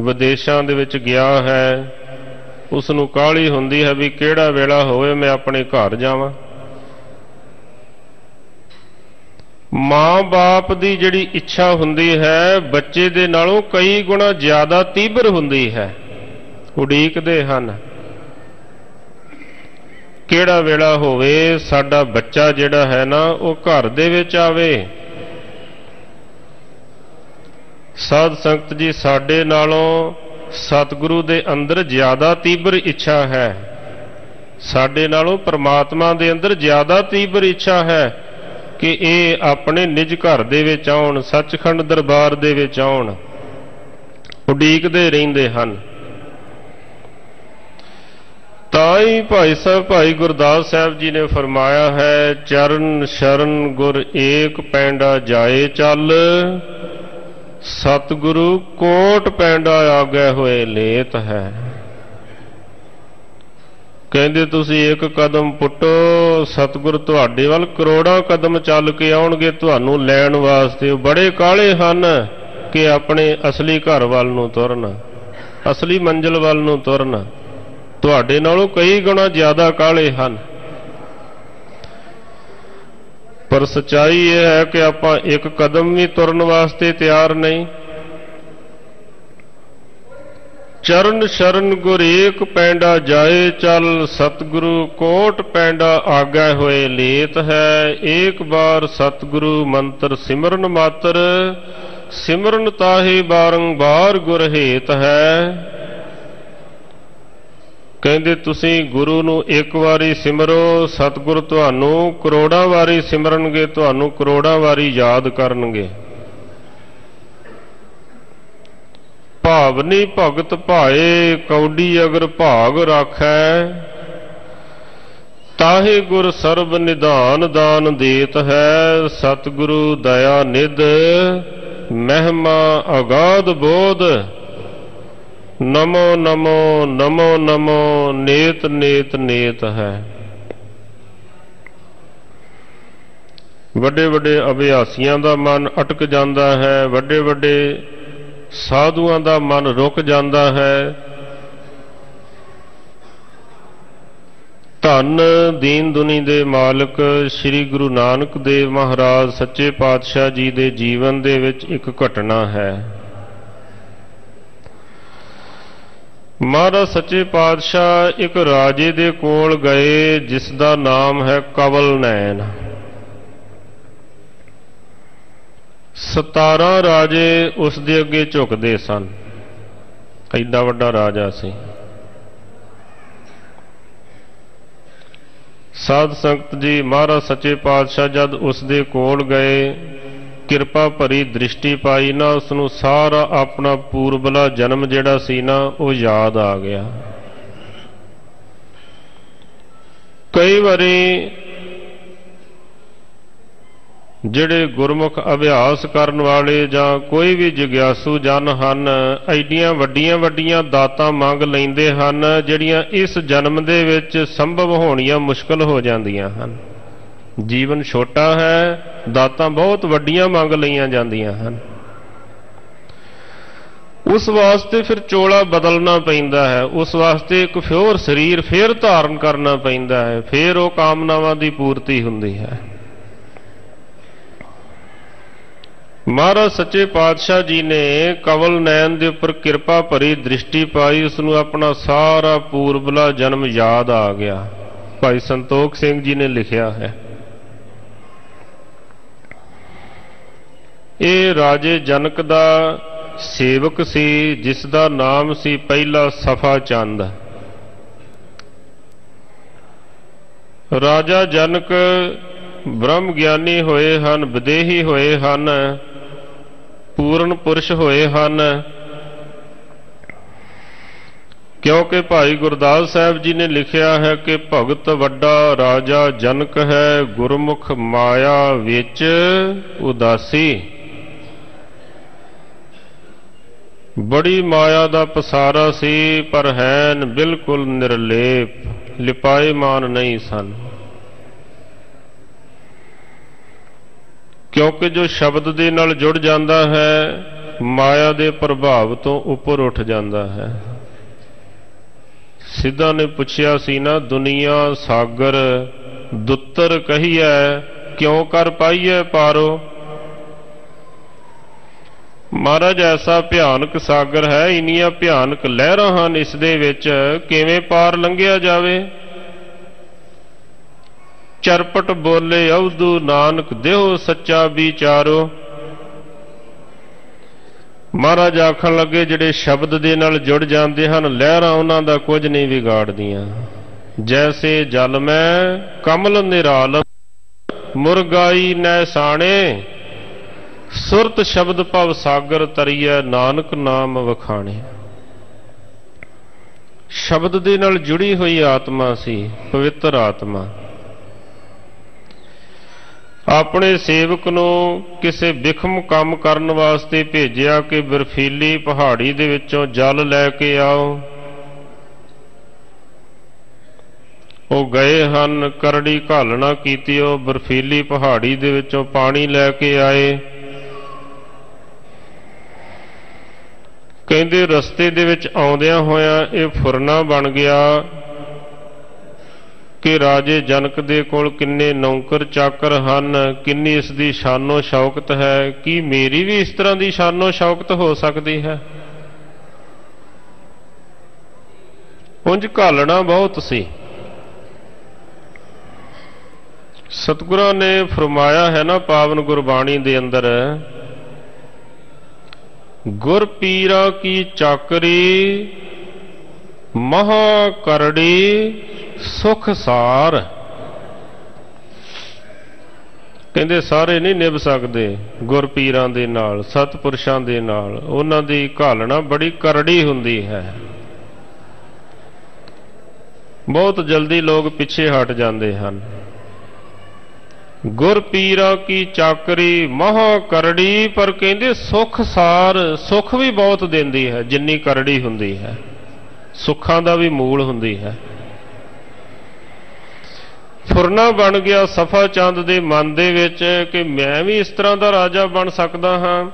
ਵਿਦੇਸ਼ਾਂ ਦੇ ਵਿੱਚ ਗਿਆ ਹੈ ਉਸ ਨੂੰ ਕਾਲੀ ਹੁੰਦੀ ਹੈ ਵੀ ਕਿਹੜਾ ਵੇਲਾ ਹੋਵੇ ਮੈਂ ਆਪਣੇ ਘਰ ਜਾਵਾਂ। ਮਾਂ-ਬਾਪ ਦੀ ਜਿਹੜੀ ਇੱਛਾ ਹੁੰਦੀ ਹੈ, ਬੱਚੇ ਦੇ ਨਾਲੋਂ ਕਈ ਗੁਣਾ ਜ਼ਿਆਦਾ ਤੀਬਰ ਹੁੰਦੀ ਹੈ। ਉਡੀਕਦੇ ਹਨ। ਕਿਹੜਾ ਵੇਲਾ ਹੋਵੇ, ਸਾਡਾ ਬੱਚਾ ਜਿਹੜਾ ਹੈ ਨਾ, ਉਹ ਘਰ ਦੇ ਵਿੱਚ ਆਵੇ। ਸਾਧ ਸੰਗਤ ਜੀ, ਸਾਡੇ ਨਾਲੋਂ ਸਤਿਗੁਰੂ ਦੇ ਅੰਦਰ ਜ਼ਿਆਦਾ ਤੀਬਰ ਇੱਛਾ ਹੈ। ਸਾਡੇ ਨਾਲੋਂ ਪ੍ਰਮਾਤਮਾ ਦੇ ਅੰਦਰ ਜ਼ਿਆਦਾ ਤੀਬਰ ਇੱਛਾ ਹੈ ਕਿ ਇਹ ਆਪਣੇ ਨਿਜ ਘਰ ਦੇ ਵਿੱਚ ਆਉਣ, ਸੱਚਖੰਡ ਦਰਬਾਰ ਦੇ ਵਿੱਚ ਆਉਣ, ਉਡੀਕਦੇ ਰਹਿੰਦੇ ਹਨ। ਤਾਂ ਹੀ ਭਾਈ ਸਾਹਿਬ, ਭਾਈ ਗੁਰਦਾਸ ਸਾਹਿਬ ਜੀ ਨੇ ਫਰਮਾਇਆ ਹੈ, ਚਰਨ ਸ਼ਰਨ ਗੁਰ ਏਕ ਪੈਂਡਾ ਜਾਏ ਚੱਲ। ਸਤਿਗੁਰੂ ਕੋਟ ਪੈਂਡਾ ਆਗੇ ਹੋਏ ਲੇਤ ਹੈ। ਕਹਿੰਦੇ ਤੁਸੀਂ ਇੱਕ ਕਦਮ ਪੁੱਟੋ, ਸਤਿਗੁਰ ਤੁਹਾਡੇ ਵੱਲ ਕਰੋੜਾਂ ਕਦਮ ਚੱਲ ਕੇ ਆਉਣਗੇ, ਤੁਹਾਨੂੰ ਲੈਣ ਵਾਸਤੇ। ਬੜੇ ਕਾਲੇ ਹਨ ਕਿ ਆਪਣੇ ਅਸਲੀ ਘਰ ਵੱਲ ਨੂੰ ਤੁਰਨ, ਅਸਲੀ ਮੰਜ਼ਿਲ ਵੱਲ ਨੂੰ ਤੁਰਨ। ਤੁਹਾਡੇ ਨਾਲੋਂ ਕਈ ਗੁਣਾ ਜ਼ਿਆਦਾ ਕਾਲੇ ਹਨ। ਪਰ ਸਚਾਈ ਇਹ ਹੈ ਕਿ ਆਪਾਂ ਇੱਕ ਕਦਮ ਵੀ ਤੁਰਨ ਵਾਸਤੇ ਤਿਆਰ ਨਹੀਂ। ਚਰਨ ਸ਼ਰਨ ਗੁਰੇਕ ਪੈਂਡਾ ਜਾਏ ਚੱਲ, ਸਤਿਗੁਰੂ ਕੋਟ ਪੈਂਡਾ ਆਗੈ ਹੋਏ ਲੇਤ ਹੈ। ਏਕ ਬਾਰ ਸਤਿਗੁਰੂ ਮੰਤਰ ਸਿਮਰਨ ਮਾਤਰ, ਸਿਮਰਨ ਤਾਹੀ ਬਾਰੰਬਾਰ ਗੁਰ ਹੇਤ ਹੈ। ਕਹਿੰਦੇ ਤੁਸੀਂ ਗੁਰੂ ਨੂੰ ਇੱਕ ਵਾਰੀ ਸਿਮਰੋ, ਸਤਿਗੁਰ ਤੁਹਾਨੂੰ ਕਰੋੜਾਂ ਵਾਰੀ ਸਿਮਰਨਗੇ, ਤੁਹਾਨੂੰ ਕਰੋੜਾਂ ਵਾਰੀ ਯਾਦ ਕਰਨਗੇ। ਭਾਵਨੀ ਭਗਤ ਭਾਏ, ਕੌਡੀ ਅਗਰ ਭਾਗ ਰਾਖੈ, ਤਾਹੇ ਗੁਰ ਸਰਬ ਨਿਧਾਨ ਦਾਨ ਦੇਤ ਹੈ, ਸਤਿਗੁਰੂ ਦਇਆ ਨਿਧ, ਮਹਿਮਾ ਅਗਾਧ ਬੋਧ। ਨਮੋ ਨਮੋ ਨਮੋ ਨਮੋ ਨੇਤ ਨੇਤ ਨੇਤ ਹੈ। ਵੱਡੇ ਵੱਡੇ ਅਭਿਆਸੀਆਂ ਦਾ ਮਨ ਅਟਕ ਜਾਂਦਾ ਹੈ, ਵੱਡੇ ਵੱਡੇ ਸਾਧੂਆਂ ਦਾ ਮਨ ਰੁਕ ਜਾਂਦਾ ਹੈ। ਧੰਨ ਦੀਨ ਦੁਨੀ ਦੇ ਮਾਲਕ ਸ੍ਰੀ ਗੁਰੂ ਨਾਨਕ ਦੇਵ ਮਹਾਰਾਜ, ਸੱਚੇ ਪਾਤਸ਼ਾਹ ਜੀ ਦੇ ਜੀਵਨ ਦੇ ਵਿੱਚ ਇੱਕ ਘਟਨਾ ਹੈ। ਮਹਾਰਾਜ ਸੱਚੇ ਪਾਤਸ਼ਾਹ ਇੱਕ ਰਾਜੇ ਦੇ ਕੋਲ ਗਏ, ਜਿਸ ਦਾ ਨਾਮ ਹੈ ਕਵਲ ਨੈਣ। 17 ਰਾਜੇ ਉਸ ਦੇ ਅੱਗੇ ਝੁਕਦੇ ਸਨ। ਐਡਾ ਵੱਡਾ ਰਾਜਾ ਸੀ। ਸਾਧ ਸੰਗਤ ਜੀ, ਮਹਾਰਾਜ ਸੱਚੇ ਪਾਤਸ਼ਾਹ ਜਦ ਉਸ ਦੇ ਕੋਲ ਗਏ ਕਿਰਪਾ ਭਰੀ ਦ੍ਰਿਸ਼ਟੀ ਪਾਈ ਨਾ ਉਸ ਨੂੰ ਸਾਰਾ ਆਪਣਾ ਪੂਰਬਲਾ ਜਨਮ ਜਿਹੜਾ ਸੀ ਨਾ, ਉਹ ਯਾਦ ਆ ਗਿਆ। ਕਈ ਵਾਰੀ ਜਿਹੜੇ ਗੁਰਮੁਖ ਅਭਿਆਸ ਕਰਨ ਵਾਲੇ ਜਾਂ ਕੋਈ ਵੀ ਜਿਗਿਆਸੂ ਜਨ ਹਨ, ਐਡੀਆਂ ਵੱਡੀਆਂ ਵੱਡੀਆਂ ਦਾਤਾਂ ਮੰਗ ਲੈਂਦੇ ਹਨ, ਜਿਹੜੀਆਂ ਇਸ ਜਨਮ ਦੇ ਵਿੱਚ ਸੰਭਵ ਹੋਣੀਆਂ ਮੁਸ਼ਕਲ ਹੋ ਜਾਂਦੀਆਂ ਹਨ। ਜੀਵਨ ਛੋਟਾ ਹੈ, ਦਾਤਾਂ ਬਹੁਤ ਵੱਡੀਆਂ ਮੰਗ ਲਈਆਂ ਜਾਂਦੀਆਂ ਹਨ। ਉਸ ਵਾਸਤੇ ਫਿਰ ਚੋਲਾ ਬਦਲਣਾ ਪੈਂਦਾ ਹੈ, ਉਸ ਵਾਸਤੇ ਇੱਕ ਫਿਓਰ ਸਰੀਰ ਫੇਰ ਧਾਰਨ ਕਰਨਾ ਪੈਂਦਾ ਹੈ, ਫੇਰ ਉਹ ਕਾਮਨਾਵਾਂ ਦੀ ਪੂਰਤੀ ਹੁੰਦੀ ਹੈ। ਮਹਾਰਾਜ ਸੱਚੇ ਪਾਤਸ਼ਾਹ ਜੀ ਨੇ ਕਵਲ ਨੈਣ ਦੇ ਉੱਪਰ ਕਿਰਪਾ ਭਰੀ ਦ੍ਰਿਸ਼ਟੀ ਪਾਈ ਉਸ ਨੂੰ ਆਪਣਾ ਸਾਰਾ ਪੂਰਬਲਾ ਜਨਮ ਯਾਦ ਆ ਗਿਆ। ਭਾਈ ਸੰਤੋਖ ਸਿੰਘ ਜੀ ਨੇ ਲਿਖਿਆ ਹੈ। ਇਹ ਰਾਜੇ ਜਨਕ ਦਾ ਸੇਵਕ ਸੀ, ਜਿਸ ਦਾ ਨਾਮ ਸੀ ਪਹਿਲਾ ਸਫਾ ਚੰਦ। ਰਾਜਾ ਜਨਕ ਬ੍ਰਹਮ ਗਿਆਨੀ ਹੋਏ ਹਨ, ਵਿਦੇਹੀ ਹੋਏ ਹਨ, ਪੂਰਨ ਪੁਰਸ਼ ਹੋਏ ਹਨ। ਕਿਉਂਕਿ ਭਾਈ ਗੁਰਦਾਸ ਸਾਹਿਬ ਜੀ ਨੇ ਲਿਖਿਆ ਹੈ ਕਿ ਭਗਤ ਵੱਡਾ ਰਾਜਾ ਜਨਕ ਹੈ, ਗੁਰਮੁਖ ਮਾਇਆ ਵਿੱਚ ਉਦਾਸੀ। ਬੜੀ ਮਾਇਆ ਦਾ ਪਸਾਰਾ ਸੀ, ਪਰ ਹੈਨ ਬਿਲਕੁਲ ਨਿਰਲੇਪ, ਲਿਪਾਏ ਮਾਨ ਨਹੀਂ ਸਨ। ਕਿਉਂਕਿ ਜੋ ਸ਼ਬਦ ਦੇ ਨਾਲ ਜੁੜ ਜਾਂਦਾ ਹੈ, ਮਾਇਆ ਦੇ ਪ੍ਰਭਾਵ ਤੋਂ ਉੱਪਰ ਉੱਠ ਜਾਂਦਾ ਹੈ। ਸਿੱਧਾ ਨੇ ਪੁੱਛਿਆ ਸੀ ਨਾ, ਦੁਨੀਆ, ਸਾਗਰ, ਦੁੱਤਰ ਕਹੀਐ ਕਿਉਂ ਕਰ ਪਾਈਐ ਪਾਰੋ? ਮਹਾਰਾਜ, ਐਸਾ ਭਿਆਨਕ ਸਾਗਰ ਹੈ, ਇਨੀਆਂ ਭਿਆਨਕ ਲਹਿਰਾਂ ਹਨ ਇਸ ਦੇ ਵਿੱਚ, ਕਿਵੇਂ ਪਾਰ ਲੰਘਿਆ ਜਾਵੇ? ਚਰਪਟ ਬੋਲੇ ਅਵਦੂ ਨਾਨਕ ਦੇਹੋ ਸੱਚਾ ਵਿਚਾਰੋ। ਮਹਾਰਾਜ ਆਖਣ ਲੱਗੇ, ਜਿਹੜੇ ਸ਼ਬਦ ਦੇ ਨਾਲ ਜੁੜ ਜਾਂਦੇ ਹਨ, ਲਹਿਰਾਂ ਉਹਨਾਂ ਦਾ ਕੁਝ ਨਹੀਂ ਵਿਗਾੜਦੀਆਂ। ਜੈਸੇ ਜਲ ਮੈਂ ਕਮਲ ਨਿਰਾਲ ਮੁਰਗਾਈ ਨੈਸਾਣੇ ਸੁਰਤ ਸ਼ਬਦ ਭਵ ਸਾਗਰ ਤਰੀਐ ਨਾਨਕ ਨਾਮ ਵਖਾਣੇ। ਸ਼ਬਦ ਦੇ ਨਾਲ ਜੁੜੀ ਹੋਈ ਆਤਮਾ ਸੀ, ਪਵਿੱਤਰ ਆਤਮਾ। ਆਪਣੇ ਸੇਵਕ ਨੂੰ ਕਿਸੇ ਵਿਖਮ ਕੰਮ ਕਰਨ ਵਾਸਤੇ ਭੇਜਿਆ ਕਿ ਬਰਫੀਲੀ ਪਹਾੜੀ ਦੇ ਵਿੱਚੋਂ ਜਲ ਲੈ ਕੇ ਆਓ। ਉਹ ਗਏ ਹਨ, ਕਰੜੀ ਘਾਲਣਾ ਕੀਤੀ, ਉਹ ਬਰਫੀਲੀ ਪਹਾੜੀ ਦੇ ਵਿੱਚੋਂ ਪਾਣੀ ਲੈ ਕੇ ਆਏ। ਕਹਿੰਦੇ, ਰਸਤੇ ਦੇ ਵਿੱਚ ਆਉਂਦਿਆਂ ਹੋਇਆਂ ਇਹ ਫੁਰਨਾ ਬਣ ਗਿਆ ਕਿ ਰਾਜੇ ਜਨਕ ਦੇ ਕੋਲ ਕਿੰਨੇ ਨੌਕਰ ਚਾਕਰ ਹਨ, ਕਿੰਨੀ ਇਸ ਦੀ ਸ਼ਾਨੋ ਸ਼ੌਕਤ ਹੈ, ਕੀ ਮੇਰੀ ਵੀ ਇਸ ਤਰ੍ਹਾਂ ਦੀ ਸ਼ਾਨੋ ਸ਼ੌਕਤ ਹੋ ਸਕਦੀ ਹੈ? ਉਂਝ ਘਾਲਣਾ ਬਹੁਤ ਸੀ। ਸਤਿਗੁਰਾਂ ਨੇ ਫਰਮਾਇਆ ਹੈ ਨਾ, ਪਾਵਨ ਗੁਰਬਾਣੀ ਦੇ ਅੰਦਰ ਗੁਰ ਪੀਰਾ ਕੀ ਚਾਕਰੀ, ਮਹਾ ਕਰੜੀ ਸੁਖ ਸਾਰ। ਕਹਿੰਦੇ ਸਾਰੇ ਨਹੀਂ ਨਿਭ ਸਕਦੇ ਗੁਰ ਪੀਰਾਂ ਦੇ ਨਾਲ, ਸਤਪੁਰਸ਼ਾਂ ਦੇ ਨਾਲ। ਉਹਨਾਂ ਦੀ ਘਾਲਣਾ ਬੜੀ ਕਰੜੀ ਹੁੰਦੀ ਹੈ। ਬਹੁਤ ਜਲਦੀ ਲੋਕ ਪਿੱਛੇ ਹਟ ਜਾਂਦੇ ਹਨ। ਗੁਰ ਪੀਰਾ ਕੀ ਚਾਕਰੀ ਮਹਾ ਕਰੜੀ, ਪਰ ਕਹਿੰਦੇ ਸੁਖ ਸਾਰ, ਸੁਖ ਵੀ ਬਹੁਤ ਦਿੰਦੀ ਹੈ, ਜਿੰਨੀ ਕਰੜੀ ਹੁੰਦੀ ਹੈ। ਸੁੱਖਾਂ ਦਾ ਵੀ ਮੂਲ ਹੁੰਦੀ ਹੈ। ਫੁਰਨਾ ਬਣ ਗਿਆ ਸਫਾ ਚੰਦ ਦੇ ਮਨ ਦੇ ਵਿੱਚ ਕਿ ਮੈਂ ਵੀ ਇਸ ਤਰ੍ਹਾਂ ਦਾ ਰਾਜਾ ਬਣ ਸਕਦਾ ਹਾਂ।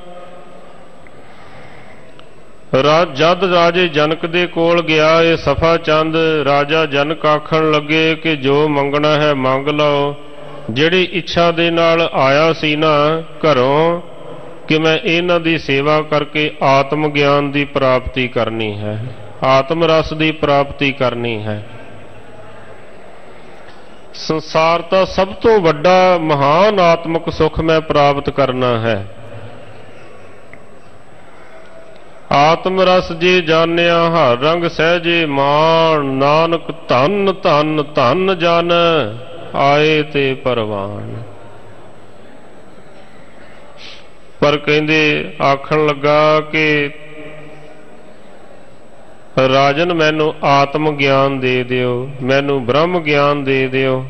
ਰਾਜ ਜਦ ਰਾਜੇ ਜਨਕ ਦੇ ਕੋਲ ਗਿਆ, ਇਹ ਸਫਾ ਚੰਦ, ਰਾਜਾ ਜਨਕ ਆਖਣ ਲੱਗੇ ਕਿ ਜੋ ਮੰਗਣਾ ਹੈ ਮੰਗ ਲਓ। ਜਿਹੜੀ ਇੱਛਾ ਦੇ ਨਾਲ ਆਇਆ ਸੀ ਨਾ ਘਰੋਂ, ਕਿ ਮੈਂ ਇਹਨਾਂ ਦੀ ਸੇਵਾ ਕਰਕੇ ਆਤਮ ਗਿਆਨ ਦੀ ਪ੍ਰਾਪਤੀ ਕਰਨੀ ਹੈ। ਆਤਮ ਰਸ ਦੀ ਪ੍ਰਾਪਤੀ ਕਰਨੀ ਹੈ। ਸੰਸਾਰ ਦਾ ਸਭ ਤੋਂ ਵੱਡਾ ਮਹਾਨ ਆਤਮਿਕ ਸੁਖ ਮੈਂ ਪ੍ਰਾਪਤ ਕਰਨਾ ਹੈ। ਆਤਮ ਰਸ ਜੇ ਜਾਣਿਆ, ਹਰ ਰੰਗ ਸਹਿਜੇ ਮਾਣ, ਨਾਨਕ ਧੰਨ ਧੰਨ ਧੰਨ ਜਨ। ਆਏ ਤੇ ਪਰਵਾਨ। ਪਰ ਕਹਿੰਦੇ, ਆਖਣ ਲੱਗਾ ਕਿ ਰਾਜਨ ਮੈਨੂੰ ਆਤਮ ਗਿਆਨ ਦੇ ਦਿਓ, ਮੈਨੂੰ ਬ੍ਰਹਮ ਗਿਆਨ ਦੇ ਦਿਓ।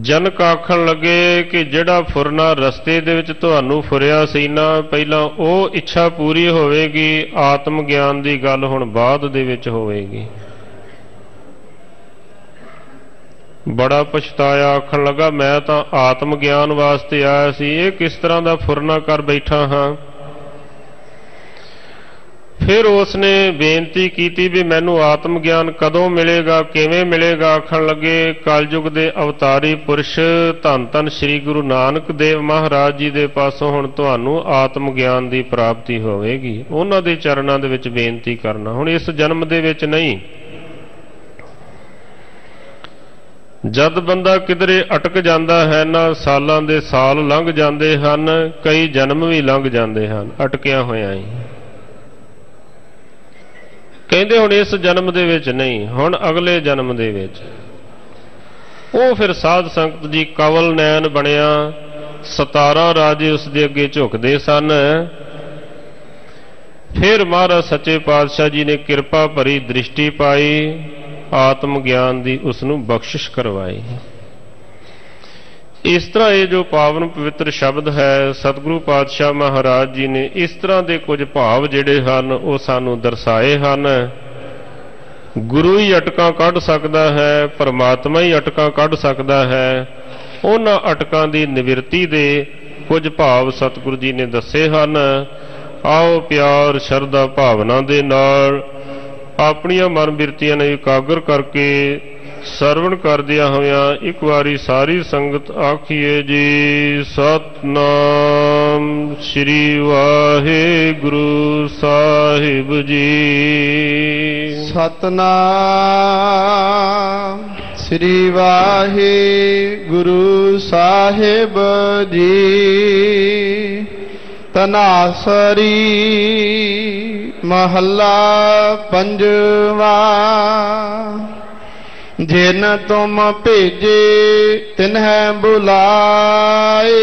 ਜਨਕ ਆਖਣ ਲੱਗੇ ਕਿ ਜਿਹੜਾ ਫੁਰਨਾ ਰਸਤੇ ਦੇ ਵਿੱਚ ਤੁਹਾਨੂੰ ਫੁਰਿਆ ਸੀ ਨਾ, ਪਹਿਲਾਂ ਉਹ ਇੱਛਾ ਪੂਰੀ ਹੋਵੇਗੀ, ਆਤਮ ਗਿਆਨ ਦੀ ਗੱਲ ਹੁਣ ਬਾਅਦ ਦੇ ਵਿੱਚ ਹੋਵੇਗੀ। ਬੜਾ ਪਛਤਾਇਆ, ਆਖਣ ਲੱਗਾ, ਮੈਂ ਤਾਂ ਆਤਮ ਗਿਆਨ ਵਾਸਤੇ ਆਇਆ ਸੀ, ਇਹ ਕਿਸ ਤਰ੍ਹਾਂ ਦਾ ਫੁਰਨਾ ਕਰ ਬੈਠਾ ਹਾਂ? ਫਿਰ ਉਸਨੇ ਬੇਨਤੀ ਕੀਤੀ ਵੀ ਮੈਨੂੰ ਆਤਮ ਗਿਆਨ ਕਦੋਂ ਮਿਲੇਗਾ, ਕਿਵੇਂ ਮਿਲੇਗਾ? ਆਖਣ ਲੱਗੇ, ਕਲਯੁਗ ਦੇ ਅਵਤਾਰੀ ਪੁਰਸ਼ ਧੰਨ ਧੰਨ ਸ੍ਰੀ ਗੁਰੂ ਨਾਨਕ ਦੇਵ ਮਹਾਰਾਜ ਜੀ ਦੇ ਪਾਸੋਂ ਹੁਣ ਤੁਹਾਨੂੰ ਆਤਮ ਗਿਆਨ ਦੀ ਪ੍ਰਾਪਤੀ ਹੋਵੇਗੀ। ਉਹਨਾਂ ਦੇ ਚਰਨਾਂ ਦੇ ਵਿੱਚ ਬੇਨਤੀ ਕਰਨਾ। ਹੁਣ ਇਸ ਜਨਮ ਦੇ ਵਿੱਚ ਨਹੀਂ। ਜਦ ਬੰਦਾ ਕਿਧਰੇ ਅਟਕ ਜਾਂਦਾ ਹੈ ਨਾ ਸਾਲਾਂ ਦੇ ਸਾਲ ਲੰਘ ਜਾਂਦੇ ਹਨ, ਕਈ ਜਨਮ ਵੀ ਲੰਘ ਜਾਂਦੇ ਹਨ, ਅਟਕਿਆ ਹੋਇਆ ਹੀ। ਕਹਿੰਦੇ ਹੁਣ ਇਸ ਜਨਮ ਦੇ ਵਿੱਚ ਨਹੀਂ, ਹੁਣ ਅਗਲੇ ਜਨਮ ਦੇ ਵਿੱਚ। ਉਹ ਫਿਰ ਸਾਧ ਸੰਗਤ ਜੀ ਕਵਲ ਨੈਣ ਬਣਿਆ 17 ਰਾਜੇ ਉਸ ਦੇ ਅੱਗੇ ਝੁਕਦੇ ਸਨ। ਫਿਰ ਮਹਾਰਾਜ ਸੱਚੇ ਪਾਤਸ਼ਾਹ ਜੀ ਨੇ ਕਿਰਪਾ ਭਰੀ ਦ੍ਰਿਸ਼ਟੀ ਪਾਈ। ਆਤਮ ਗਿਆਨ ਦੀ ਉਸ ਨੂੰ ਬਖਸ਼ਿਸ਼ ਕਰਵਾਈ। ਇਸ ਤਰ੍ਹਾਂ ਇਹ ਜੋ ਪਾਵਨ ਪਵਿੱਤਰ ਸ਼ਬਦ ਹੈ, ਸਤਿਗੁਰੂ ਪਾਤਸ਼ਾਹ ਮਹਾਰਾਜ ਜੀ ਨੇ ਇਸ ਤਰ੍ਹਾਂ ਦੇ ਕੁਝ ਭਾਵ ਜਿਹੜੇ ਹਨ, ਉਹ ਸਾਨੂੰ ਦਰਸਾਏ ਹਨ। ਗੁਰੂ ਹੀ ਅਟਕਾਂ ਕੱਢ ਸਕਦਾ ਹੈ, ਪਰਮਾਤਮਾ ਹੀ ਅਟਕਾਂ ਕੱਢ ਸਕਦਾ ਹੈ। ਉਹਨਾਂ ਅਟਕਾਂ ਦੀ ਨਿਵਰਤੀ ਦੇ ਕੁਝ ਭਾਵ ਸਤਿਗੁਰੂ ਜੀ ਨੇ ਦੱਸੇ ਹਨ। ਆਓ ਪਿਆਰ ਸ਼ਰਧਾ ਭਾਵਨਾ ਦੇ ਨਾਲ ਆਪਣੀਆਂ ਮਨ ਬਿਰਤੀਆਂ ਨੂੰ ਇਕਾਗਰ ਕਰਕੇ ਸਰਵਣ ਕਰਦਿਆਂ ਹੋਇਆਂ ਇੱਕ ਵਾਰੀ ਸਾਰੀ ਸੰਗਤ ਆਖੀਏ ਜੀ, ਸਤਨਾਮ ਸ੍ਰੀ ਵਾਹਿਗੁਰੂ ਸਾਹਿਬ ਜੀ। ਸਤਨਾਮ ਸ੍ਰੀ ਵਾਹਿਗੁਰੂ ਸਾਹਿਬ ਜੀ। ਤਨਾਸਰੀ ਮਹੱਲਾ ਪੰਜਵਾ। ਜਿਨ ਤੁਮ ਭੇਜੇ, ਤਿਨਹਿ ਬੁਲਾਏ।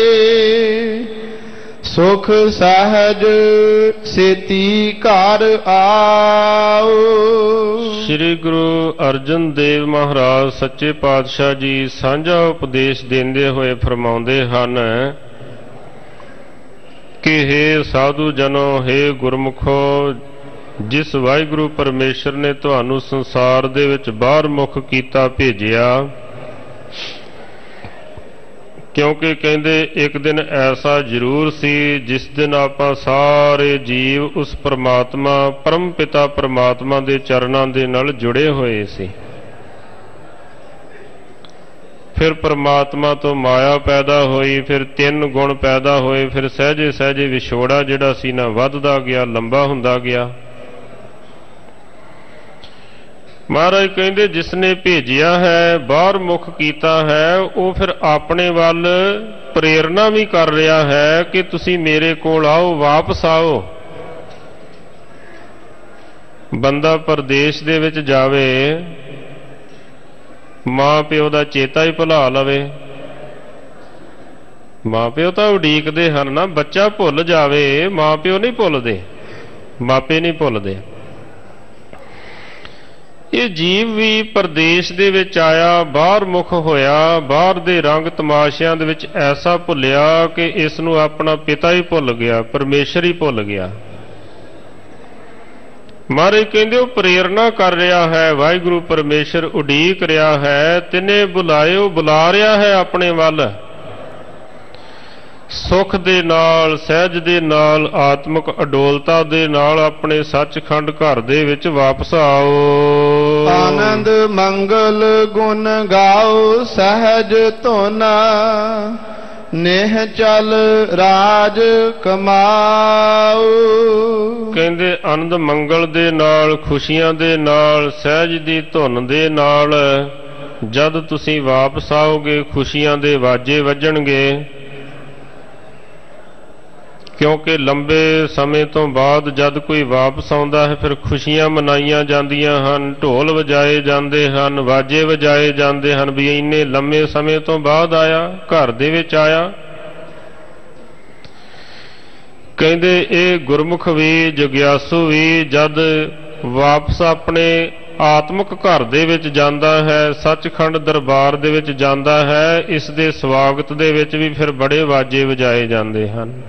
ਸੁਖ ਸਹਜ ਸੇਤੀ ਘਰ ਆਓ। ਸ੍ਰੀ ਗੁਰੂ ਅਰਜਨ ਦੇਵ ਮਹਾਰਾਜ, ਸੱਚੇ ਪਾਤਸ਼ਾਹ ਜੀ ਸਾਂਝਾ ਉਪਦੇਸ਼ ਦਿੰਦੇ ਹੋਏ ਫਰਮਾਉਂਦੇ ਹਨ ਕਿ हे ਸਾਧੂ ਜਨੋ हे ਗੁਰਮੁਖੋ, ਜਿਸ ਵਾਹਿਗੁਰੂ ਪਰਮੇਸ਼ਰ ਨੇ ਤੁਹਾਨੂੰ ਸੰਸਾਰ ਦੇ ਵਿੱਚ ਬਾਹਰ ਮੁਖ ਕੀਤਾ ਭੇਜਿਆ, ਕਿਉਂਕਿ ਕਹਿੰਦੇ ਇੱਕ ਦਿਨ ਐਸਾ ਜ਼ਰੂਰ ਸੀ ਜਿਸ ਦਿਨ ਆਪਾਂ ਸਾਰੇ ਜੀਵ ਉਸ ਪਰਮਾਤਮਾ, ਪਰਮ ਪਿਤਾ ਪਰਮਾਤਮਾ ਦੇ ਚਰਨਾਂ ਦੇ ਨਾਲ ਜੁੜੇ ਹੋਏ ਸੀ। ਫਿਰ ਪਰਮਾਤਮਾ ਤੋਂ ਮਾਇਆ ਪੈਦਾ ਹੋਈ, ਫਿਰ ਤਿੰਨ ਗੁਣ ਪੈਦਾ ਹੋਏ, ਫਿਰ ਸਹਜੇ ਸਹਜੇ ਵਿਛੋੜਾ ਜਿਹੜਾ ਸੀ ਨਾ ਵੱਧਦਾ ਗਿਆ, ਲੰਬਾ ਹੁੰਦਾ ਗਿਆ। ਮਹਾਰਾਜ ਕਹਿੰਦੇ ਜਿਸ ਨੇ ਭੇਜਿਆ ਹੈ, ਬਾਹਰ ਮੁਖ ਕੀਤਾ ਹੈ, ਉਹ ਫਿਰ ਆਪਣੇ ਵੱਲ ਪ੍ਰੇਰਣਾ ਵੀ ਕਰ ਰਿਹਾ ਹੈ ਕਿ ਤੁਸੀਂ ਮੇਰੇ ਕੋਲ ਆਓ, ਵਾਪਸ ਆਓ। ਬੰਦਾ ਪਰਦੇਸ਼ ਦੇ ਵਿੱਚ ਜਾਵੇ ਮਾਂ ਪਿਓ ਦਾ ਚੇਤਾ ਹੀ ਭੁਲਾ ਲਵੇ। ਮਾਂ ਪਿਓ ਤਾਂ ਉਡੀਕਦੇ ਹਨ ਨਾ, ਬੱਚਾ ਭੁੱਲ ਜਾਵੇ, ਮਾਂ ਪਿਓ ਨਹੀਂ ਭੁੱਲਦੇ, ਮਾਪੇ ਨਹੀਂ ਭੁੱਲਦੇ। ਇਹ ਜੀਵ ਵੀ ਪਰਦੇਸ਼ ਦੇ ਵਿੱਚ ਆਇਆ, ਬਾਹਰ ਮੁਖ ਹੋਇਆ, ਬਾਹਰ ਦੇ ਰੰਗ ਤਮਾਸ਼ਿਆਂ ਦੇ ਵਿੱਚ ਐਸਾ ਭੁੱਲਿਆ ਕਿ ਇਸ ਨੂੰ ਆਪਣਾ ਪਿਤਾ ਹੀ ਭੁੱਲ ਗਿਆ, ਪਰਮੇਸ਼ਰ ਹੀ ਭੁੱਲ ਗਿਆ। ਮਾਰੇ ਕਹਿੰਦੇ ਉਹ ਪ੍ਰੇਰਣਾ ਕਰ ਰਿਹਾ ਹੈ, ਵਾਹਿਗੁਰੂ ਪਰਮੇਸ਼ਰ ਉਡੀਕ ਰਿਹਾ ਹੈ, ਤਿਨੇ ਬੁਲਾਇਓ, ਬੁਲਾ ਰਿਹਾ ਹੈ ਆਪਣੇ ਵੱਲ। ਸੁਖ ਦੇ ਨਾਲ, ਸਹਿਜ ਦੇ ਨਾਲ, ਆਤਮਿਕ ਅਡੋਲਤਾ ਦੇ ਨਾਲ ਆਪਣੇ ਸੱਚਖੰਡ ਘਰ ਦੇ ਵਿੱਚ ਵਾਪਸ ਆਓ। ਆਨੰਦ ਮੰਗਲ ਗੁਣ ਗਾਓ, ਸਹਿਜ ਧੋਨਾ। ਨੇਹ ਚਲ ਰਾਜ ਕਮਾਓ ਕਹਿੰਦੇ, ਆਨੰਦ ਮੰਗਲ ਦੇ ਨਾਲ, ਖੁਸ਼ੀਆਂ ਦੇ ਨਾਲ, ਸਹਿਜ ਦੀ ਧੁਨ ਦੇ ਨਾਲ, ਜਦ ਤੁਸੀਂ ਵਾਪਸ ਆਓਗੇ, ਖੁਸ਼ੀਆਂ ਦੇ ਵਾਜੇ ਵੱਜਣਗੇ। ਕਿਉਂਕਿ ਲੰਬੇ ਸਮੇਂ ਤੋਂ ਬਾਅਦ ਜਦ ਕੋਈ ਵਾਪਸ ਆਉਂਦਾ ਹੈ, ਫਿਰ ਖੁਸ਼ੀਆਂ ਮਨਾਈਆਂ ਜਾਂਦੀਆਂ ਹਨ, ਢੋਲ ਵਜਾਏ ਜਾਂਦੇ ਹਨ, ਵਾਜੇ ਵਜਾਏ ਜਾਂਦੇ ਹਨ ਵੀ ਇੰਨੇ ਲੰਮੇ ਸਮੇਂ ਤੋਂ ਬਾਅਦ ਆਇਆ, ਘਰ ਦੇ ਵਿੱਚ ਆਇਆ। ਕਹਿੰਦੇ, ਇਹ ਗੁਰਮੁਖ ਵੀ, ਜਗਿਆਸੂ ਵੀ ਜਦ ਵਾਪਸ ਆਪਣੇ ਆਤਮਿਕ ਘਰ ਦੇ ਵਿੱਚ ਜਾਂਦਾ ਹੈ, ਸੱਚਖੰਡ ਦਰਬਾਰ ਦੇ ਵਿੱਚ ਜਾਂਦਾ ਹੈ, ਇਸ ਦੇ ਸਵਾਗਤ ਦੇ ਵਿੱਚ ਵੀ ਫਿਰ ਬੜੇ ਵਾਜੇ ਵਜਾਏ ਜਾਂਦੇ ਹਨ।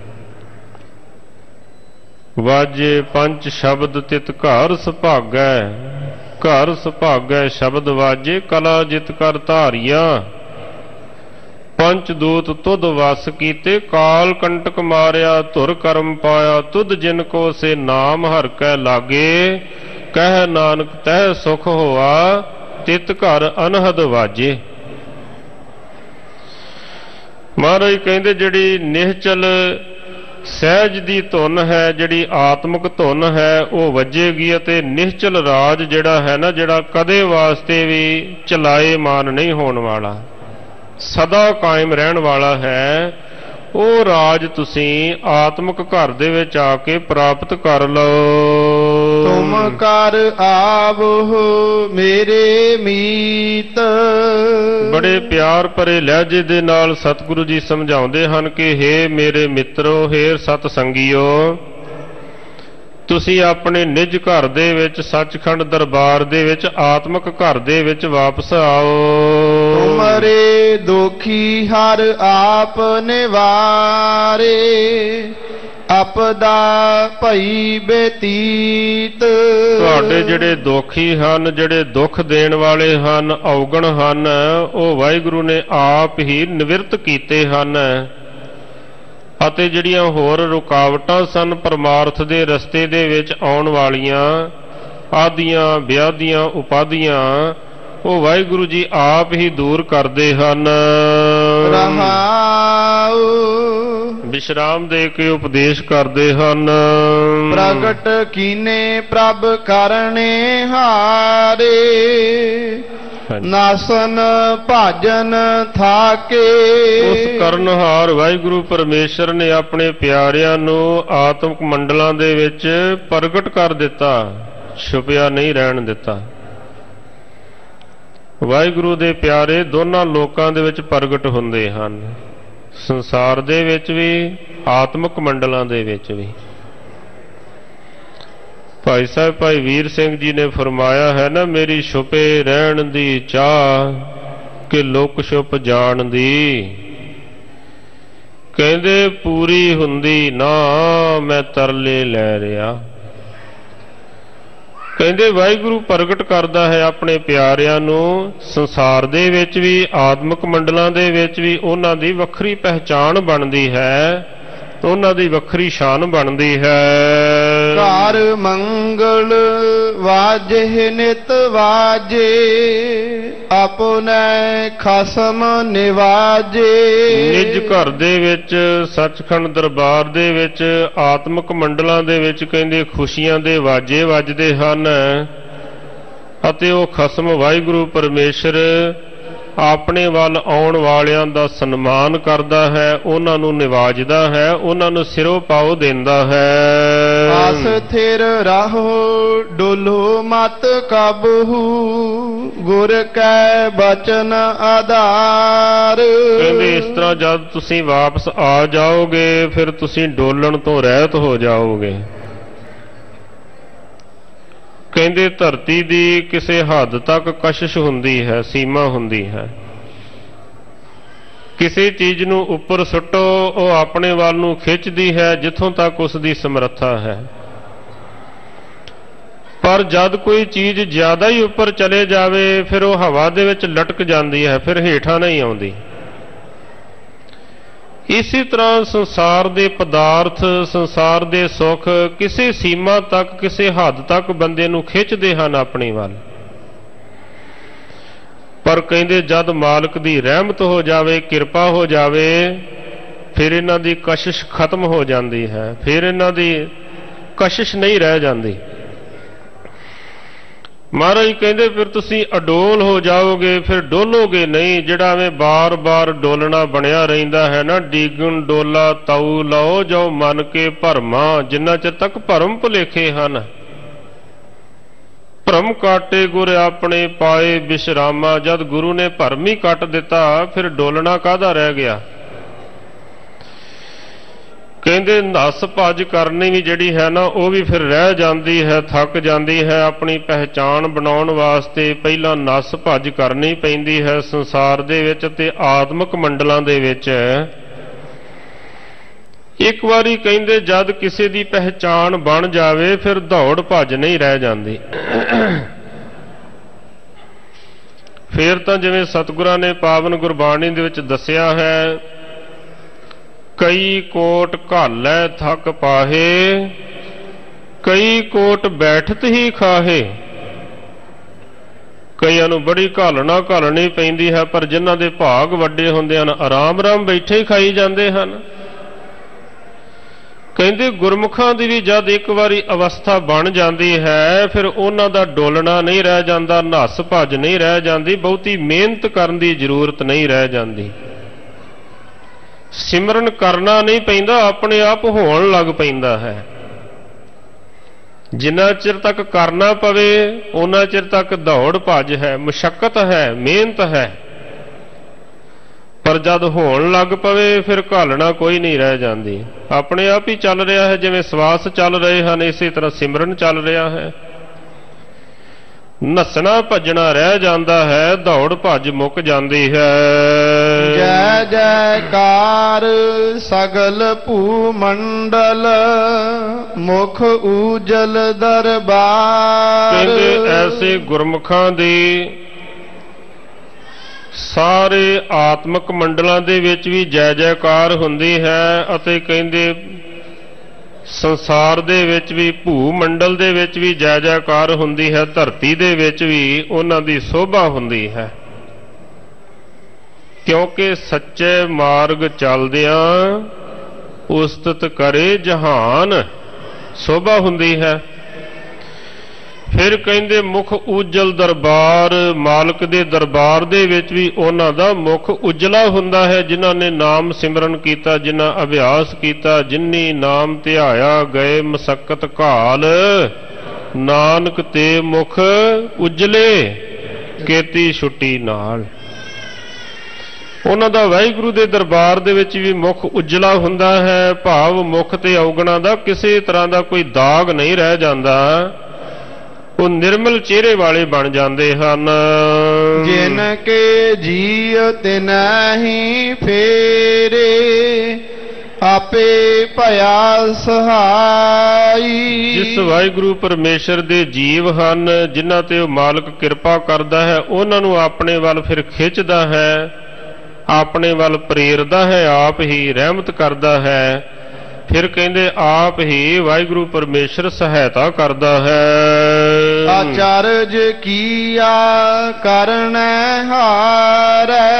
ਵਾਜੇ ਪੰਜ ਸ਼ਬਦ ਤਿਤ ਘਰ ਸੁਭਾਗੈ ਘਰ ਸੁਭਾਗੈ ਸ਼ਬਦ ਵਾਜੇ ਕਲਾ ਜਿਤ ਕਰ ਧਾਰੀਆਂ। ਪੰਚ ਦੂਤ ਤੁਧ ਵਸ ਕੀਤੇ, ਕਾਲ ਕੰਟਕ ਮਾਰਿਆ, ਧੁਰ ਕਰਮ ਪਾਇਆ, ਤੁਧ ਜਿਨ ਕੋ ਸੇ ਨਾਮ ਹਰ ਕੈ ਲਾਗੇ, ਕਹਿ ਨਾਨਕ ਤਹਿ ਸੁਖ ਹੋਆ, ਤਿਤ ਘਰ ਅਨਹਦ ਵਾਜੇ। ਮਹਾਰਾਜ ਕਹਿੰਦੇ, ਜਿਹੜੀ ਨਿਹਚਲ ਸਹਿਜ ਦੀ ਧੁਨ ਹੈ, ਜਿਹੜੀ ਆਤਮਿਕ ਧੁਨ ਹੈ, ਉਹ ਵੱਜੇਗੀ ਅਤੇ ਨਿਸ਼ਚਲ ਰਾਜ ਜਿਹੜਾ ਹੈ ਨਾ, ਜਿਹੜਾ ਕਦੇ ਵਾਸਤੇ ਵੀ ਚਲਾਏ ਮਾਨ ਨਹੀਂ ਹੋਣ ਵਾਲਾ, ਸਦਾ ਕਾਇਮ ਰਹਿਣ ਵਾਲਾ ਹੈ, ਉਹ ਰਾਜ ਤੁਸੀਂ ਆਤਮਿਕ ਘਰ ਦੇ ਵਿੱਚ ਆ ਕੇ ਪ੍ਰਾਪਤ ਕਰ ਲਓ। ਤੁਮ ਕਰ ਆਵੋ ਮੇਰੇ ਮੀਤ। ਬੜੇ ਪਿਆਰ ਭਰੇ ਲਹਿਜੇ ਦੇ ਨਾਲ ਸਤਿਗੁਰੂ ਜੀ ਸਮਝਾਉਂਦੇ ਹਨ ਕਿ हे ਮੇਰੇ ਮਿੱਤਰੋ हे ਸਤ ਸੰਗੀਓ ਤੁਸੀਂ ਆਪਣੇ ਨਿਜ ਘਰ ਦੇ ਵਿੱਚ ਸੱਚਖੰਡ ਦਰਬਾਰ ਦੇ ਵਿੱਚ ਆਤਮਿਕ ਘਰ ਦੇ ਵਿੱਚ ਵਾਪਸ ਆਓ। ਤੁਮਰੇ ਦੁਖੀ ਹਰ ਆਪ ਨਿਵਾਰੇ। ਅਪਦਾ ਭਈ ਬੇਤੀਤ। ਤੁਹਾਡੇ ਜਿਹੜੇ ਦੋਖੀ ਹਨ ਜਿਹੜੇ ਦੁੱਖ ਦੇਣ ਵਾਲੇ ਹਨ ਔਗਣ ਹਨ ਉਹ ਵਾਹਿਗੁਰੂ ਨੇ ਆਪ ਹੀ ਨਿਵਰਤ ਕੀਤੇ ਹਨ। ਅਤੇ ਜਿਹੜੀਆਂ ਹੋਰ ਰੁਕਾਵਟਾਂ ਸਨ ਪਰਮਾਰਥ ਦੇ ਰਸਤੇ ਦੇ ਵਿੱਚ ਆਉਣ ਵਾਲੀਆਂ ਆਦੀਆਂ ਵਿਆਦੀਆਂ ਉਪਾਦੀਆਂ ਉਹ ਵਾਹਿਗੁਰੂ ਜੀ ਆਪ ਹੀ ਦੂਰ ਕਰਦੇ ਹਨ। ਰਹਾਉ ਵਿਸ਼ਰਾਮ ਦੇ ਕੇ ਉਪਦੇਸ਼ ਕਰਦੇ ਹਨ। ਪ੍ਰਗਟ ਕੀਨੇ ਪ੍ਰਭ ਕਰਨੇ ਹਾਰੇ। ਨਾਸਨ ਭਾਜਨ ਥਾਕੇ। ਉਸ ਕਰਨਹਾਰ ਵਾਹਿਗੁਰੂ ਪਰਮੇਸ਼ਰ ਨੇ ਆਪਣੇ ਪਿਆਰਿਆਂ ਨੂੰ ਆਤਮਿਕ ਮੰਡਲਾਂ ਦੇ ਵਿੱਚ ਪ੍ਰਗਟ ਕਰ ਦਿੱਤਾ। ਛੁਪਿਆ ਨਹੀਂ ਰਹਿਣ ਦਿੱਤਾ। ਵਾਹਿਗੁਰੂ ਦੇ ਪਿਆਰੇ ਦੋਨਾਂ ਲੋਕਾਂ ਦੇ ਵਿੱਚ ਪ੍ਰਗਟ ਹੁੰਦੇ ਹਨ। ਸੰਸਾਰ ਦੇ ਵਿੱਚ ਵੀ, ਆਤਮਿਕ ਮੰਡਲਾਂ ਦੇ ਵਿੱਚ ਵੀ। ਭਾਈ ਸਾਹਿਬ, ਭਾਈ ਵੀਰ ਸਿੰਘ ਜੀ ਨੇ ਫਰਮਾਇਆ ਹੈ ਨਾ, ਮੇਰੀ ਛੁਪੇ ਰਹਿਣ ਦੀ ਚਾਹ ਕਿ ਲੋਕ ਛੁਪ ਜਾਣ ਦੀ। ਕਹਿੰਦੇ, ਪੂਰੀ ਹੁੰਦੀ ਨਾ, ਮੈਂ ਤਰਲੇ ਲੈ ਰਿਆ ਕਹਿੰਦੇ ਵਾਹਿਗੁਰੂ ਪ੍ਰਗਟ ਕਰਦਾ ਹੈ ਆਪਣੇ ਪਿਆਰਿਆਂ ਨੂੰ, ਸੰਸਾਰ ਦੇ ਵਿੱਚ ਵੀ, ਆਤਮਿਕ ਮੰਡਲਾਂ ਦੇ ਵਿੱਚ ਵੀ, ਉਹਨਾਂ ਦੀ ਵੱਖਰੀ ਪਹਿਚਾਣ ਬਣਦੀ ਹੈ। ਉਹਨਾਂ ਦੀ ਵੱਖਰੀ ਸ਼ਾਨ ਬਣਦੀ ਹੈ। ਘਰ ਮੰਗਲ ਵਾਜੇ ਨਿਤ ਵਾਜੇ ਆਪਨੇ ਖਸਮ ਨਿਵਾਜੇ। ਨਿਜ ਘਰ ਦੇ ਵਿੱਚ ਸੱਚਖੰਡ ਦਰਬਾਰ ਦੇ ਵਿੱਚ ਆਤਮਿਕ ਮੰਡਲਾਂ ਦੇ ਵਿੱਚ ਕਹਿੰਦੇ ਖੁਸ਼ੀਆਂ ਦੇ ਵਾਜੇ ਵੱਜਦੇ ਹਨ। ਅਤੇ ਉਹ ਖਸਮ ਵਾਹਿਗੁਰੂ ਪਰਮੇਸ਼ਰ ਆਪਣੇ ਵੱਲ ਆਉਣ ਵਾਲਿਆਂ ਦਾ ਸਨਮਾਨ ਕਰਦਾ ਹੈ ਉਹਨਾਂ ਨੂੰ ਨਿਵਾਜਦਾ ਹੈ ਉਹਨਾਂ ਨੂੰ ਸਿਰੋਂ ਪਾਉ ਦਿੰਦਾ ਹੈ। ਆਸ ਥਿਰ ਰਹੋ ਡੋਲੋ ਮਤ ਕਬਹੂ ਗੁਰ ਕੈ ਬਚਨ ਆਧਾਰ। ਕਹਿੰਦੇ ਇਸ ਤਰ੍ਹਾਂ ਜਦ ਤੁਸੀਂ ਵਾਪਸ ਆ ਜਾਓਗੇ ਫਿਰ ਤੁਸੀਂ ਡੋਲਣ ਤੋਂ ਰਹਿਤ ਹੋ ਜਾਓਗੇ। ਕਹਿੰਦੇ ਧਰਤੀ ਦੀ ਕਿਸੇ ਹੱਦ ਤੱਕ ਕਸ਼ਿਸ਼ ਹੁੰਦੀ ਹੈ, ਸੀਮਾ ਹੁੰਦੀ ਹੈ। ਕਿਸੇ ਚੀਜ਼ ਨੂੰ ਉੱਪਰ ਸੁੱਟੋ, ਉਹ ਆਪਣੇ ਵੱਲ ਨੂੰ ਖਿੱਚਦੀ ਹੈ, ਜਿੱਥੋਂ ਤੱਕ ਉਸ ਦੀ ਸਮਰੱਥਾ ਹੈ। ਪਰ ਜਦ ਕੋਈ ਚੀਜ਼ ਜ਼ਿਆਦਾ ਹੀ ਉੱਪਰ ਚਲੇ ਜਾਵੇ, ਫਿਰ ਉਹ ਹਵਾ ਦੇ ਵਿੱਚ ਲਟਕ ਜਾਂਦੀ ਹੈ, ਫਿਰ ਹੇਠਾਂ ਨਹੀਂ ਆਉਂਦੀ। ਇਸੇ ਤਰ੍ਹਾਂ ਸੰਸਾਰ ਦੇ ਪਦਾਰਥ, ਸੰਸਾਰ ਦੇ ਸੁੱਖ ਕਿਸੇ ਸੀਮਾ ਤੱਕ, ਕਿਸੇ ਹੱਦ ਤੱਕ ਬੰਦੇ ਨੂੰ ਖਿੱਚਦੇ ਹਨ ਆਪਣੀ ਵੱਲ। ਪਰ ਕਹਿੰਦੇ ਜਦ ਮਾਲਕ ਦੀ ਰਹਿਮਤ ਹੋ ਜਾਵੇ, ਕਿਰਪਾ ਹੋ ਜਾਵੇ, ਫਿਰ ਇਹਨਾਂ ਦੀ ਕਸ਼ਿਸ਼ ਖਤਮ ਹੋ ਜਾਂਦੀ ਹੈ। ਫਿਰ ਇਹਨਾਂ ਦੀ ਕਸ਼ਿਸ਼ ਨਹੀਂ ਰਹਿ ਜਾਂਦੀ। ਮਹਾਰਾਜ ਕਹਿੰਦੇ, ਫਿਰ ਤੁਸੀਂ ਅਡੋਲ ਹੋ ਜਾਓਗੇ, ਫਿਰ ਡੋਲੋਗੇ ਨਹੀਂ, ਜਿਹੜਾ ਐਵੇਂ ਬਾਰ-ਬਾਰ ਡੋਲਣਾ ਬਣਿਆ ਰਹਿੰਦਾ ਹੈ ਨਾ, ਡੀਗਣ, ਡੋਲਾ ਤਾਉ ਲਾਓ ਜੋ ਮਨ ਕੇ ਭਰਮਾ, ਜਿੰਨਾ ਚਿਰ ਤੱਕ ਭਰਮ ਭੁਲੇਖੇ ਹਨ। ਭਰਮ ਕਾਟੇ ਗੁਰ ਆਪਣੇ ਪਾਏ ਬਿਸ਼ਰਾਮਾ, ਜਦ ਗੁਰੂ ਨੇ ਭਰਮ ਹੀ ਕੱਟ ਦਿੱਤਾ, ਫਿਰ ਡੋਲਣਾ ਕਾਹਦਾ ਰਹਿ ਗਿਆ? ਕਹਿੰਦੇ, ਨਸ ਭੱਜ ਕਰਨੀ ਵੀ ਜਿਹੜੀ ਹੈ ਨਾ, ਉਹ ਵੀ ਫਿਰ ਰਹਿ ਜਾਂਦੀ ਹੈ, ਥੱਕ ਜਾਂਦੀ ਹੈ। ਆਪਣੀ ਪਹਿਚਾਣ ਬਣਾਉਣ ਵਾਸਤੇ ਪਹਿਲਾਂ ਨਸ ਭੱਜ ਕਰਨੀ ਪੈਂਦੀ ਹੈ ਸੰਸਾਰ ਦੇ ਵਿੱਚ ਤੇ ਆਤਮਿਕ ਮੰਡਲਾਂ ਦੇ ਵਿੱਚ। ਇੱਕ ਵਾਰੀ ਕਹਿੰਦੇ, ਜਦ ਕਿਸੇ ਦੀ ਪਹਿਚਾਣ ਬਣ ਜਾਵੇ, ਫਿਰ ਦੌੜ ਭੱਜ ਨਹੀਂ ਰਹਿ ਜਾਂਦੀ। ਫੇਰ ਤਾਂ ਜਿਵੇਂ ਸਤਿਗੁਰਾਂ ਨੇ ਪਾਵਨ ਗੁਰਬਾਣੀ ਦੇ ਵਿੱਚ ਦੱਸਿਆ ਹੈ ਕਈ ਕੋਟ ਘਾਲੈ ਥਕ ਪਾਹੇ, ਕਈ ਕੋਟ ਬੈਠਤ ਹੀ ਖਾਹੇ। ਕਈਆਂ ਨੂੰ ਬੜੀ ਘਾਲਣਾ ਘਾਲਣੀ ਪੈਂਦੀ ਹੈ, ਪਰ ਜਿਨ੍ਹਾਂ ਦੇ ਭਾਗ ਵੱਡੇ ਹੁੰਦੇ ਹਨ ਆਰਾਮ-ਆਰਾਮ ਬੈਠੇ ਹੀ ਖਾਈ ਜਾਂਦੇ ਹਨ। ਕਹਿੰਦੇ, ਗੁਰਮੁਖਾਂ ਦੀ ਵੀ ਜਦ ਇੱਕ ਵਾਰੀ ਅਵਸਥਾ ਬਣ ਜਾਂਦੀ ਹੈ, ਫਿਰ ਉਹਨਾਂ ਦਾ ਡੋਲਣਾ ਨਹੀਂ ਰਹਿ ਜਾਂਦਾ, ਨਸ ਭੱਜ ਨਹੀਂ ਰਹਿ ਜਾਂਦੀ, ਬਹੁਤੀ ਮਿਹਨਤ ਕਰਨ ਦੀ ਜ਼ਰੂਰਤ ਨਹੀਂ ਰਹਿ ਜਾਂਦੀ। ਸਿਮਰਨ ਕਰਨਾ ਨਹੀਂ ਪੈਂਦਾ, ਆਪਣੇ ਆਪ ਹੋਣ ਲੱਗ ਪੈਂਦਾ ਹੈ। ਜਿੰਨਾ ਚਿਰ ਤੱਕ ਕਰਨਾ ਪਵੇ ਉਹਨਾਂ ਚਿਰ ਤੱਕ ਦੌੜ ਭੱਜ ਹੈ ਮੁਸ਼ਕਲ ਹੈ, ਮਿਹਨਤ ਹੈ। ਪਰ ਜਦ ਹੋਣ ਲੱਗ ਪਵੇ, ਫਿਰ ਘਾਲਣਾ ਕੋਈ ਨਹੀਂ ਰਹਿ ਜਾਂਦੀ। ਆਪਣੇ ਆਪ ਹੀ ਚੱਲ ਰਿਹਾ ਹੈ, ਜਿਵੇਂ ਸਵਾਸ ਚੱਲ ਰਹੇ ਹਨ, ਇਸੇ ਤਰ੍ਹਾਂ ਸਿਮਰਨ ਚੱਲ ਰਿਹਾ ਹੈ। ਨੱਸਣਾ, ਭੱਜਣਾ ਰਹਿ ਜਾਂਦਾ ਹੈ, ਦੌੜ ਭੱਜ ਮੁੱਕ ਜਾਂਦੀ ਹੈ। ਜੈ ਜੈਕਾਰ ਸਗਲ ਭੂ ਮੰਡਲ ਮੁਖ ਊਜਲ ਦਰਬਾਰ। ਕਹਿੰਦੇ ਐਸੇ ਗੁਰਮੁਖਾਂ ਦੀ ਸਾਰੇ ਆਤਮਿਕ ਮੰਡਲਾਂ ਦੇ ਵਿੱਚ ਵੀ ਜੈ ਜੈਕਾਰ ਹੁੰਦੀ ਹੈ ਅਤੇ ਕਹਿੰਦੇ ਸੰਸਾਰ ਦੇ ਵਿੱਚ ਵੀ ਭੂ ਮੰਡਲ ਦੇ ਵਿੱਚ ਵੀ ਜੈ ਜੈਕਾਰ ਹੁੰਦੀ ਹੈ, ਧਰਤੀ ਦੇ ਵਿੱਚ ਵੀ ਉਹਨਾਂ ਦੀ ਸੋਭਾ ਹੁੰਦੀ ਹੈ। ਕਿਉਂਕਿ ਸੱਚੇ ਮਾਰਗ ਚੱਲਦਿਆਂ ਉਸਤਤ ਕਰੇ ਜਹਾਨ, ਸੋਭਾ ਹੁੰਦੀ ਹੈ। ਫਿਰ ਕਹਿੰਦੇ ਮੁਖ ਉਜਲ ਦਰਬਾਰ, ਮਾਲਕ ਦੇ ਦਰਬਾਰ ਦੇ ਵਿੱਚ ਵੀ ਉਹਨਾਂ ਦਾ ਮੁਖ ਉਜਲਾ ਹੁੰਦਾ ਹੈ, ਜਿਨ੍ਹਾਂ ਨੇ ਨਾਮ ਸਿਮਰਨ ਕੀਤਾ, ਜਿਨ੍ਹਾਂ ਅਭਿਆਸ ਕੀਤਾ ਜਿਨਨੀ ਨਾਮ ਧਿਆਇਆ ਗਏ ਮਸਕਤ ਘਾਲ, ਨਾਨਕ ਤੇ ਮੁਖ ਉਜਲੇ, ਕੀਤੀ ਛੁੱਟੀ ਨਾਲ। ਉਹਨਾਂ ਦਾ ਵਾਹਿਗੁਰੂ ਦੇ ਦਰਬਾਰ ਦੇ ਵਿੱਚ ਵੀ ਮੁਖ ਉਜਲਾ ਹੁੰਦਾ ਹੈ ਭਾਵ ਮੁਖ ਤੇ ਔਗਣਾ ਦਾ ਕਿਸੇ ਤਰ੍ਹਾਂ ਦਾ ਕੋਈ ਦਾਗ ਨਹੀਂ ਰਹਿ ਜਾਂਦਾ। ਉਹ ਨਿਰਮਲ ਚਿਹਰੇ ਵਾਲੇ ਬਣ ਜਾਂਦੇ ਹਨ। ਜਿਨ ਕੇ ਜੀਉ ਤਿਨਹੀ ਫੇਰੇ ਆਪੇ ਭਇਆ ਸਹਾਈ। ਜਿਸ ਵਾਹਿਗੁਰੂ ਪਰਮੇਸ਼ਰ ਦੇ ਜੀਵ ਹਨ ਜਿਨ੍ਹਾਂ ਤੇ ਉਹ ਮਾਲਕ ਕਿਰਪਾ ਕਰਦਾ ਹੈ ਉਹਨਾਂ ਨੂੰ ਆਪਣੇ ਵੱਲ ਫਿਰ ਖਿੱਚਦਾ ਹੈ। ਆਪਣੇ ਵੱਲ ਪ੍ਰੇਰਦਾ ਹੈ ਆਪ ਹੀ ਰਹਿਮਤ ਕਰਦਾ ਹੈ। ਫਿਰ ਕਹਿੰਦੇ ਆਪ ਹੀ ਵਾਹਿਗੁਰੂ ਪਰਮੇਸ਼ਰ ਸਹਾਇਤਾ ਕਰਦਾ ਹੈ। ਆਚਰਜ ਕੀਆ ਕਰਨੈ ਹਾਰੈ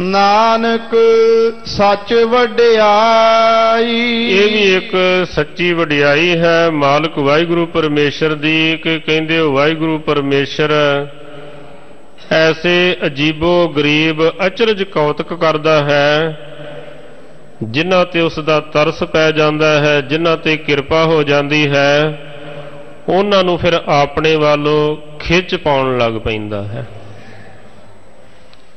ਨਾਨਕ ਸੱਚ ਵਡਿਆਈ। ਇਹ ਵੀ ਇੱਕ ਸੱਚੀ ਵਡਿਆਈ ਹੈ ਮਾਲਕ ਵਾਹਿਗੁਰੂ ਪਰਮੇਸ਼ਰ ਦੀ ਕਿ ਕਹਿੰਦੇ ਵਾਹਿਗੁਰੂ ਪਰਮੇਸ਼ਰ ਐਸੇ ਅਜੀਬੋ ਗਰੀਬ ਅਚਰਜ ਕੌਤਕ ਕਰਦਾ ਹੈ, ਜਿਨ੍ਹਾਂ ਤੇ ਉਸ ਦਾ ਤਰਸ ਪੈ ਜਾਂਦਾ ਹੈ, ਜਿਨ੍ਹਾਂ ਤੇ ਕਿਰਪਾ ਹੋ ਜਾਂਦੀ ਹੈ, ਉਹਨਾਂ ਨੂੰ ਫਿਰ ਆਪਣੇ ਵੱਲੋਂ ਖਿੱਚ ਪਾਉਣ ਲੱਗ ਪੈਂਦਾ ਹੈ।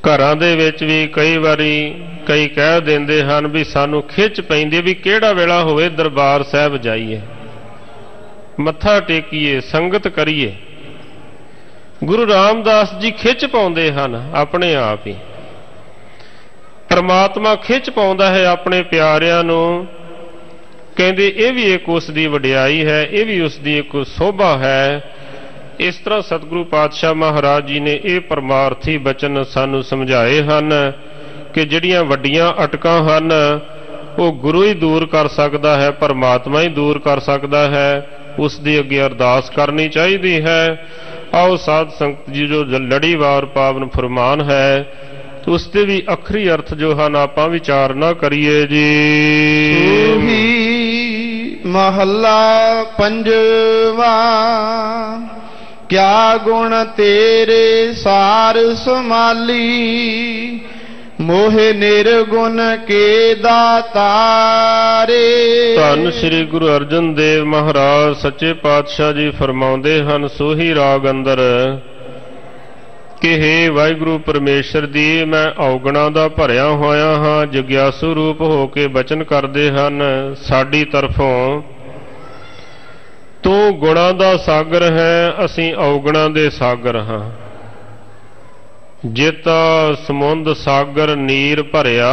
ਘਰਾਂ ਦੇ ਵਿੱਚ ਵੀ ਕਈ ਵਾਰੀ ਕਈ ਕਹਿ ਦਿੰਦੇ ਹਨ ਵੀ ਸਾਨੂੰ ਖਿੱਚ ਪੈਂਦੀ ਵੀ ਕਿਹੜਾ ਵੇਲਾ ਹੋਵੇ ਦਰਬਾਰ ਸਾਹਿਬ ਜਾਈਏ, ਮੱਥਾ ਟੇਕੀਏ, ਸੰਗਤ ਕਰੀਏ। ਗੁਰੂ ਰਾਮਦਾਸ ਜੀ ਖਿੱਚ ਪਾਉਂਦੇ ਹਨ ਆਪਣੇ ਆਪ ਹੀ। ਪਰਮਾਤਮਾ ਖਿੱਚ ਪਾਉਂਦਾ ਹੈ ਆਪਣੇ ਪਿਆਰਿਆਂ ਨੂੰ। ਕਹਿੰਦੇ, ਇਹ ਵੀ ਇੱਕ ਉਸ ਦੀ ਵਡਿਆਈ ਹੈ, ਇਹ ਵੀ ਉਸ ਦੀ ਇੱਕ ਸੋਭਾ ਹੈ। ਇਸ ਤਰ੍ਹਾਂ ਸਤਿਗੁਰੂ ਪਾਤਸ਼ਾਹ ਮਹਾਰਾਜ ਜੀ ਨੇ ਇਹ ਪਰਮਾਰਥੀ ਬਚਨ ਸਾਨੂੰ ਸਮਝਾਏ ਹਨ ਕਿ ਜਿਹੜੀਆਂ ਵੱਡੀਆਂ ਅਟਕਾਂ ਹਨ, ਉਹ ਗੁਰੂ ਹੀ ਦੂਰ ਕਰ ਸਕਦਾ ਹੈ, ਪਰਮਾਤਮਾ ਹੀ ਦੂਰ ਕਰ ਸਕਦਾ ਹੈ। ਉਸ ਦੀ ਅੱਗੇ ਅਰਦਾਸ ਕਰਨੀ ਚਾਹੀਦੀ ਹੈ। ਆਓ ਸਾਧ ਸੰਗਤ ਜੀ ਜੋ ਲੜੀਵਾਰ ਪਾਵਨ ਫਰਮਾਨ ਹੈ ਉਸ ਦੇ ਵੀ ਅਖਰੀ ਅਰਥ ਜੋ ਹਨ ਆਪਾਂ ਵਿਚਾਰ ਨਾ ਕਰੀਏ ਜੀ। ਸੂਹੀ ਮਹੱਲਾ ਪੰਜਵਾ, ਕਿਆ ਗੁਣ ਤੇਰੇ ਸਾਰ ਸਮਾਲੀ ਮੋਹਿ ਨਿਰਗੁਣ ਕੇ ਦਾਤਾਰੇ। ਧੰਨ ਸ੍ਰੀ ਗੁਰੂ ਅਰਜਨ ਦੇਵ ਮਹਾਰਾਜ, ਸੱਚੇ ਪਾਤਸ਼ਾਹ ਜੀ ਫਰਮਾਉਂਦੇ ਹਨ, ਸੋਹੀ ਰਾਗ ਅੰਦਰ, ਕਿ हे ਵਾਹਿਗੁਰੂ ਪਰਮੇਸ਼ਰ ਦੀ, ਮੈਂ ਔਗਣਾ ਦਾ ਭਰਿਆ ਹੋਇਆ ਹਾਂ, ਜਗਿਆਸੂ ਰੂਪ ਹੋ ਕੇ ਬਚਨ ਕਰਦੇ ਹਨ, ਸਾਡੀ ਤਰਫੋਂ। ਤੂੰ ਗੁਣਾ ਦਾ ਸਾਗਰ ਹੈ, ਅਸੀਂ ਔਗਣਾ ਦੇ ਸਾਗਰ ਹਾਂ। ਜਿਤਾ ਸਮੁੰਦ ਸਾਗਰ ਨੀਰ ਭਰਿਆ,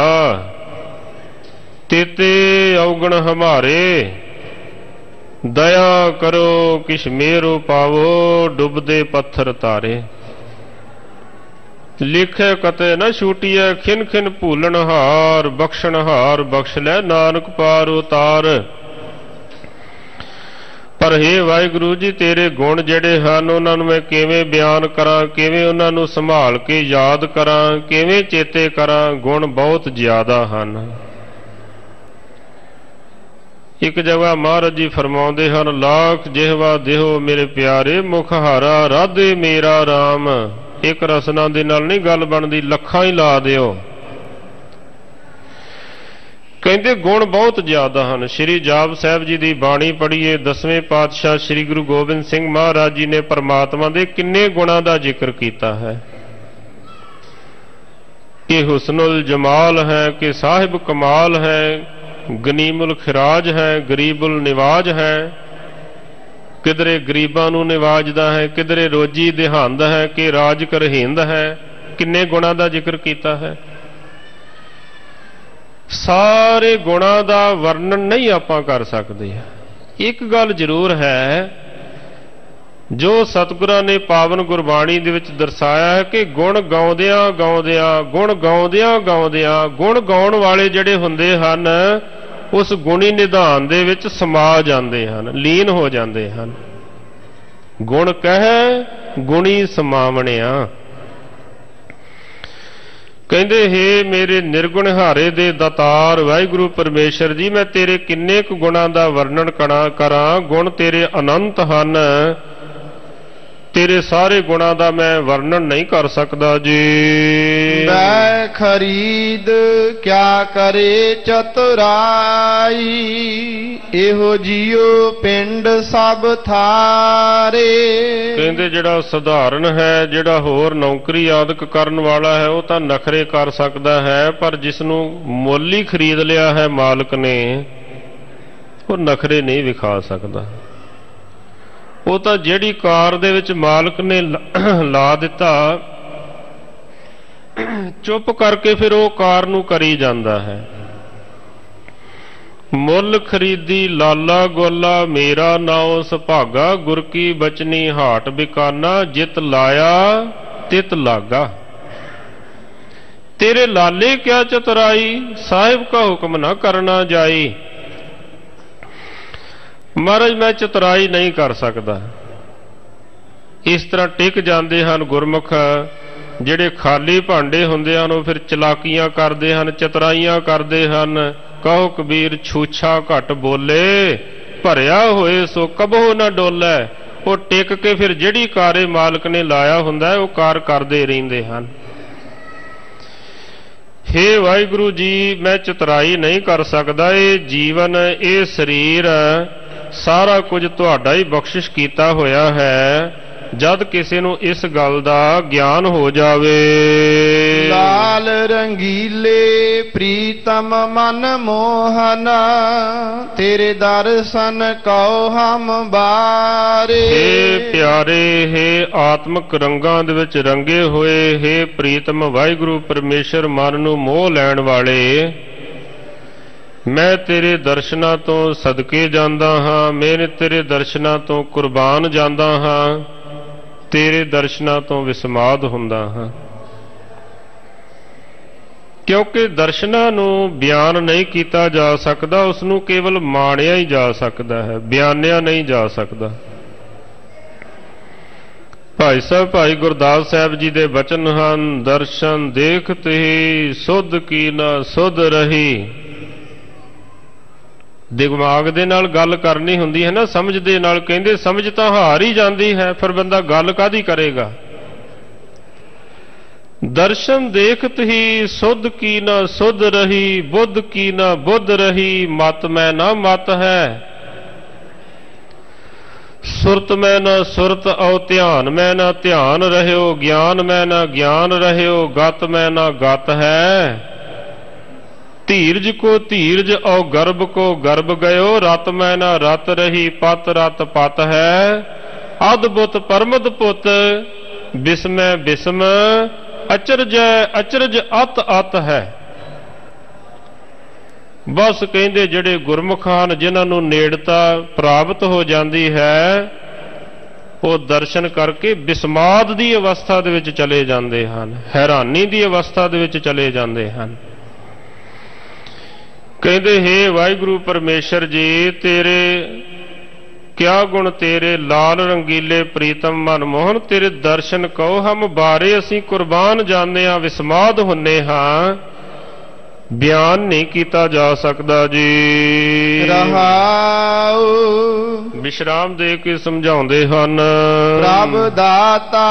ਤੇਤੇ ਔਗਣ ਹਮਾਰੇ। ਦਇਆ ਕਰੋ ਕਿਛ ਮੇਰੋ ਪਾਵੋ, ਡੁੱਬਦੇ ਪੱਥਰ ਤਾਰੇ। ਲਿਖੇ ਕਤੇ ਨਾ ਛੂਟੀਐ, ਖਿਨ ਖਿਨ ਭੂਲਣ ਹਾਰ, ਬਖਸ਼ਣ ਹਾਰ, ਬਖਸ਼ ਲੈ ਨਾਨਕ ਪਾਰ ਉਤਾਰ ਪਰ हे ਵਾਹਿਗੁਰੂ ਜੀ, ਤੇਰੇ ਗੁਣ ਜਿਹੜੇ ਹਨ, ਉਹਨਾਂ ਨੂੰ ਮੈਂ ਕਿਵੇਂ ਬਿਆਨ ਕਰਾਂ, ਕਿਵੇਂ ਉਹਨਾਂ ਨੂੰ ਸੰਭਾਲ ਕੇ ਯਾਦ ਕਰਾਂ, ਕਿਵੇਂ ਚੇਤੇ ਕਰਾਂ, ਗੁਣ ਬਹੁਤ ਜ਼ਿਆਦਾ ਹਨ। ਇੱਕ ਜਗ੍ਹਾ ਮਹਾਰਾਜ ਜੀ ਫਰਮਾਉਂਦੇ ਹਨ, ਲਾਖ ਜਿਹਵਾ ਦੇਹੋ ਮੇਰੇ ਪਿਆਰੇ ਮੁਖ ਹਾਰਾ ਰਾਧੇ ਮੇਰਾ RAM ਇੱਕ ਰਸਨਾ ਦੇ ਨਾਲ ਨਹੀਂ ਗੱਲ ਬਣਦੀ, ਲੱਖਾਂ ਹੀ ਲਾ ਦਿਓ। ਕਹਿੰਦੇ ਗੁਣ ਬਹੁਤ ਜ਼ਿਆਦਾ ਹਨ। ਸ੍ਰੀ ਜਾਪ ਸਾਹਿਬ ਜੀ ਦੀ ਬਾਣੀ ਪੜ੍ਹੀਏ, ਦਸਵੇਂ ਪਾਤਸ਼ਾਹ ਸ੍ਰੀ ਗੁਰੂ ਗੋਬਿੰਦ ਸਿੰਘ ਮਹਾਰਾਜ ਜੀ ਨੇ ਪਰਮਾਤਮਾ ਦੇ ਕਿੰਨੇ ਗੁਣਾਂ ਦਾ ਜ਼ਿਕਰ ਕੀਤਾ ਹੈ। ਕਿ ਹੁਸਨੁਲ ਜਮਾਲ ਹੈ, ਕਿ ਸਾਹਿਬ ਕਮਾਲ ਹੈ, ਗਨੀਮੁਲ ਖਿਰਾਜ ਹੈ, ਗਰੀਬੁਲ ਨਿਵਾਜ ਹੈ। ਕਿਧਰੇ ਗਰੀਬਾਂ ਨੂੰ ਨਿਵਾਜਦਾ ਹੈ, ਕਿਧਰੇ ਰੋਜੀ ਦਿਹੰਦ ਹੈ, ਕਿ ਰਾਜ ਕਰਹਿੰਦ ਹੈ। ਕਿੰਨੇ ਗੁਣਾਂ ਦਾ ਜ਼ਿਕਰ ਕੀਤਾ ਹੈ। ਸਾਰੇ ਗੁਣਾਂ ਦਾ ਵਰਣਨ ਨਹੀਂ ਆਪਾਂ ਕਰ ਸਕਦੇ। ਇੱਕ ਗੱਲ ਜ਼ਰੂਰ ਹੈ, ਜੋ ਸਤਿਗੁਰਾਂ ਨੇ ਪਾਵਨ ਗੁਰਬਾਣੀ ਦੇ ਵਿੱਚ ਦਰਸਾਇਆ ਹੈ ਕਿ ਗੁਣ ਗਾਉਂਦਿਆਂ ਗਾਉਂਦਿਆਂ, ਗੁਣ ਗਾਉਂਦਿਆਂ ਗਾਉਂਦਿਆਂ, ਗੁਣ ਗਾਉਣ ਵਾਲੇ ਜਿਹੜੇ ਹੁੰਦੇ ਹਨ, ਉਸ ਗੁਣੀ ਨਿਧਾਨ ਦੇ ਵਿੱਚ ਸਮਾ ਜਾਂਦੇ ਹਨ, ਲੀਨ ਹੋ ਜਾਂਦੇ ਹਨ। ਗੁਣ ਕਹਿ, ਗੁਣੀ ਸਮਾਵਣਿਆ। ਕਹਿੰਦੇ, ਹੈ ਮੇਰੇ ਨਿਰਗੁਣ ਹਾਰੇ ਦੇ ਦਾਤਾਰ, ਵਾਹਿਗੁਰੂ ਪਰਮੇਸ਼ਰ ਜੀ, ਮੈਂ ਤੇਰੇ ਕਿੰਨੇ ਕੁ ਗੁਣਾਂ ਦਾ ਵਰਣਨ ਕਰਾਂ, ਗੁਣ ਤੇਰੇ ਅਨੰਤ ਹਨ। ਤੇਰੇ ਸਾਰੇ ਗੁਣਾਂ ਦਾ ਮੈਂ ਵਰਣਨ ਨਹੀਂ ਕਰ ਸਕਦਾ ਜੀ। ਮੈਂ ਖਰੀਦ ਕਿਆ ਕਰੇ ਚਤੁਰਾਈ ਇਹੋ ਜਿਉ ਪਿੰਡ ਸਭ ਥਾਰੇ। ਕਹਿੰਦੇ ਜਿਹੜਾ ਸਧਾਰਨ ਹੈ ਜਿਹੜਾ ਹੋਰ ਨੌਕਰੀ ਆਦਿਕ ਕਰਨ ਵਾਲਾ ਹੈ ਉਹ ਤਾਂ ਨਖਰੇ ਕਰ ਸਕਦਾ ਹੈ ਪਰ ਜਿਸ ਨੂੰ ਮੁੱਲ ਹੀ ਖਰੀਦ ਲਿਆ ਹੈ ਮਾਲਕ ਨੇ ਉਹ ਨਖਰੇ ਨਹੀਂ ਵਿਖਾ ਸਕਦਾ। ਉਹ ਤਾਂ ਜਿਹੜੀ ਕਾਰ ਦੇ ਵਿੱਚ ਮਾਲਕ ਨੇ ਲਾ ਦਿੱਤਾ, ਚੁੱਪ ਕਰਕੇ ਫਿਰ ਉਹ ਕਾਰ ਨੂੰ ਕਰੀ ਜਾਂਦਾ ਹੈ। ਮੁੱਲ ਖਰੀਦੀ, ਲਾਲਾ ਗੋਲਾ, ਮੇਰਾ ਨਾਉ ਸੁਭਾਗਾ, ਗੁਰ ਕੀ ਬਚਨੀ ਹਾਟ ਬਿਕਾਨਾ, ਜਿਤ ਲਾਇਆ, ਤਿਤ ਲਾਗਾ। ਤੇਰੇ ਲਾਲੇ ਕਿਆ ਚਤਰਾਈ, ਸਾਹਿਬ ਕਾ ਹੁਕਮ ਨਾ ਕਰਨਾ ਜਾਈ। ਮਹਾਰਾਜ, ਮੈਂ ਚਤਰਾਈ ਨਹੀਂ ਕਰ ਸਕਦਾ। ਇਸ ਤਰ੍ਹਾਂ ਟਿਕ ਜਾਂਦੇ ਹਨ ਗੁਰਮੁਖ, ਜਿਹੜੇ ਖਾਲੀ ਭਾਂਡੇ ਹੁੰਦੇ ਹਨ, ਉਹ ਫਿਰ ਚਲਾਕੀਆਂ ਕਰਦੇ ਹਨ, ਚਤਰਾਈਆਂ ਕਰਦੇ ਹਨ। ਕਹੋ ਕਬੀਰ, ਛੂਛਾ ਘਟ ਬੋਲੇ, ਭਰਿਆ ਹੋਏ ਸੋ ਕਬੋ ਨਾ ਡੋਲੇ। ਉਹ ਟਿਕ ਕੇ ਫਿਰ ਜਿਹੜੀ ਕਾਰੇ ਮਾਲਕ ਨੇ ਲਾਇਆ ਹੁੰਦਾ, ਉਹ ਕਾਰ ਕਰਦੇ ਰਹਿੰਦੇ ਹਨ। ਹੇ ਵਾਹਿਗੁਰੂ ਜੀ, ਮੈਂ ਚਤਰਾਈ ਨਹੀਂ ਕਰ ਸਕਦਾ। ਇਹ ਜੀਵਨ, ਇਹ ਸਰੀਰ ਸਾਰਾ ਕੁਝ ਤੁਹਾਡਾ ਹੀ ਬਖਸ਼ਿਸ਼ ਕੀਤਾ ਹੋਇਆ ਹੈ ਜਦ ਕਿਸੇ ਨੂੰ ਇਸ ਗੱਲ ਦਾ ਗਿਆਨ ਹੋ ਜਾਵੇ। ਲਾਲ ਰੰਗੀਲੇ ਪ੍ਰੀਤਮ ਮਨ ਮੋਹਨ ਤੇਰੇ ਦਰਸ਼ਨ ਕਉ ਹਮ ਬਾਰੇ। ਏ ਪਿਆਰੇ ਹੈ ਆਤਮਿਕ ਰੰਗਾਂ ਦੇ ਵਿੱਚ ਰੰਗੇ ਹੋਏ ਹੈ ਪ੍ਰੀਤਮ ਵਾਹਿਗੁਰੂ ਪਰਮੇਸ਼ਰ ਮਨ ਨੂੰ ਮੋਹ ਲੈਣ ਵਾਲੇ ਮੈਂ ਤੇਰੇ ਦਰਸ਼ਨਾਂ ਤੋਂ ਸਦਕੇ ਜਾਂਦਾ ਹਾਂ ਮੇਰੇ ਤੇਰੇ ਦਰਸ਼ਨਾਂ ਤੋਂ ਕੁਰਬਾਨ ਜਾਂਦਾ ਹਾਂ, ਤੇਰੇ ਦਰਸ਼ਨਾਂ ਤੋਂ ਵਿਸਮਾਦ ਹੁੰਦਾ ਹਾਂ। ਕਿਉਂਕਿ ਦਰਸ਼ਨਾਂ ਨੂੰ ਬਿਆਨ ਨਹੀਂ ਕੀਤਾ ਜਾ ਸਕਦਾ ਉਸ ਨੂੰ ਕੇਵਲ ਮਾਣਿਆ ਹੀ ਜਾ ਸਕਦਾ ਹੈ, ਬਿਆਨਿਆ ਨਹੀਂ ਜਾ ਸਕਦਾ। ਭਾਈ ਸਾਹਿਬ, ਭਾਈ ਗੁਰਦਾਸ ਸਾਹਿਬ ਜੀ ਦੇ ਬਚਨ ਹਨ, ਦਰਸ਼ਨ ਦੇਖਤ ਹੀ ਸੁਧ ਕੀ ਨਾ ਸੁਧ ਰਹੀ। ਦਿਮਾਗ ਦੇ ਨਾਲ ਗੱਲ ਕਰਨੀ ਹੁੰਦੀ ਹੈ ਨਾ, ਸਮਝ ਦੇ ਨਾਲ ਕਹਿੰਦੇ, ਸਮਝ ਤਾਂ ਹਾਰ ਹੀ ਜਾਂਦੀ ਹੈ, ਫਿਰ ਬੰਦਾ ਗੱਲ ਕਾਦੀ ਕਰੇਗਾ? ਦਰਸ਼ਨ ਦੇਖਤ ਹੀ ਸੁਧ ਕੀ ਨਾ ਸੁਧ ਰਹੀ, ਬੁੱਧ ਕੀ ਨਾ ਬੁੱਧ ਰਹੀ, ਮਤ ਮੈਂ ਨਾ ਮਤ ਹੈ। ਸੁਰਤ ਮੈਂ ਨਾ ਸੁਰਤ, ਔ ਧਿਆਨ ਮੈਂ ਨਾ ਧਿਆਨ ਰਹਿਓ, ਗਿਆਨ ਮੈਂ ਨਾ ਗਿਆਨ ਰਹਿਓ, ਗਤ ਮੈਂ ਨਾ ਗਤ ਹੈ। ਧੀਰਜ ਕੋ ਧੀਰਜ ਔ ਗਰਭ ਕੋ ਗਰਭ ਗਇਓ, ਰਤ ਮੈਂ ਨਾ ਰਤ ਰਹੀ, ਪਤ ਰਤ ਪਤ ਹੈ। ਅਦਭੁਤ ਪਰਮਦ ਪੁੱਤ, ਬਿਸਮੈ ਬਿਸਮ, ਅਚਰਜ ਅਚਰਜ ਅਤ ਅਤ ਹੈ। ਬਸ ਕਹਿੰਦੇ ਜਿਹੜੇ ਗੁਰਮੁਖ ਹਨ, ਜਿਨ੍ਹਾਂ ਨੂੰ ਨੇੜਤਾ ਪ੍ਰਾਪਤ ਹੋ ਜਾਂਦੀ ਹੈ, ਉਹ ਦਰਸ਼ਨ ਕਰਕੇ ਬਿਸਮਾਦ ਦੀ ਅਵਸਥਾ ਦੇ ਵਿੱਚ ਚਲੇ ਜਾਂਦੇ ਹਨ, ਹੈਰਾਨੀ ਦੀ ਅਵਸਥਾ ਦੇ ਵਿੱਚ ਚਲੇ ਜਾਂਦੇ ਹਨ। ਕਹਿੰਦੇ हे ਵਾਹਿਗੁਰੂ ਪਰਮੇਸ਼ਰ ਜੀ, ਤੇਰੇ ਕਿਆ ਗੁਣ ਤੇਰੇ? ਲਾਲ ਰੰਗੀਲੇ ਪ੍ਰੀਤਮ ਮਨਮੋਹਨ, ਤੇਰੇ ਦਰਸ਼ਨ ਕਹੋ ਹਮ ਬਾਰੇ ਅਸੀਂ ਕੁਰਬਾਨ ਜਾਂਦੇ ਆ ਵਿਸਮਾਦ ਹੁੰਨੇ ਹਾਂ। ਬਿਆਨ ਨਹੀਂ ਕੀਤਾ ਜਾ ਸਕਦਾ ਜੀ। ਰਹਾਉ। ਵਿਸ਼ਰਾਮ ਦੇ ਕੇ ਸਮਝਾਉਂਦੇ ਹਨ। ਪ੍ਰਭ ਦਾਤਾ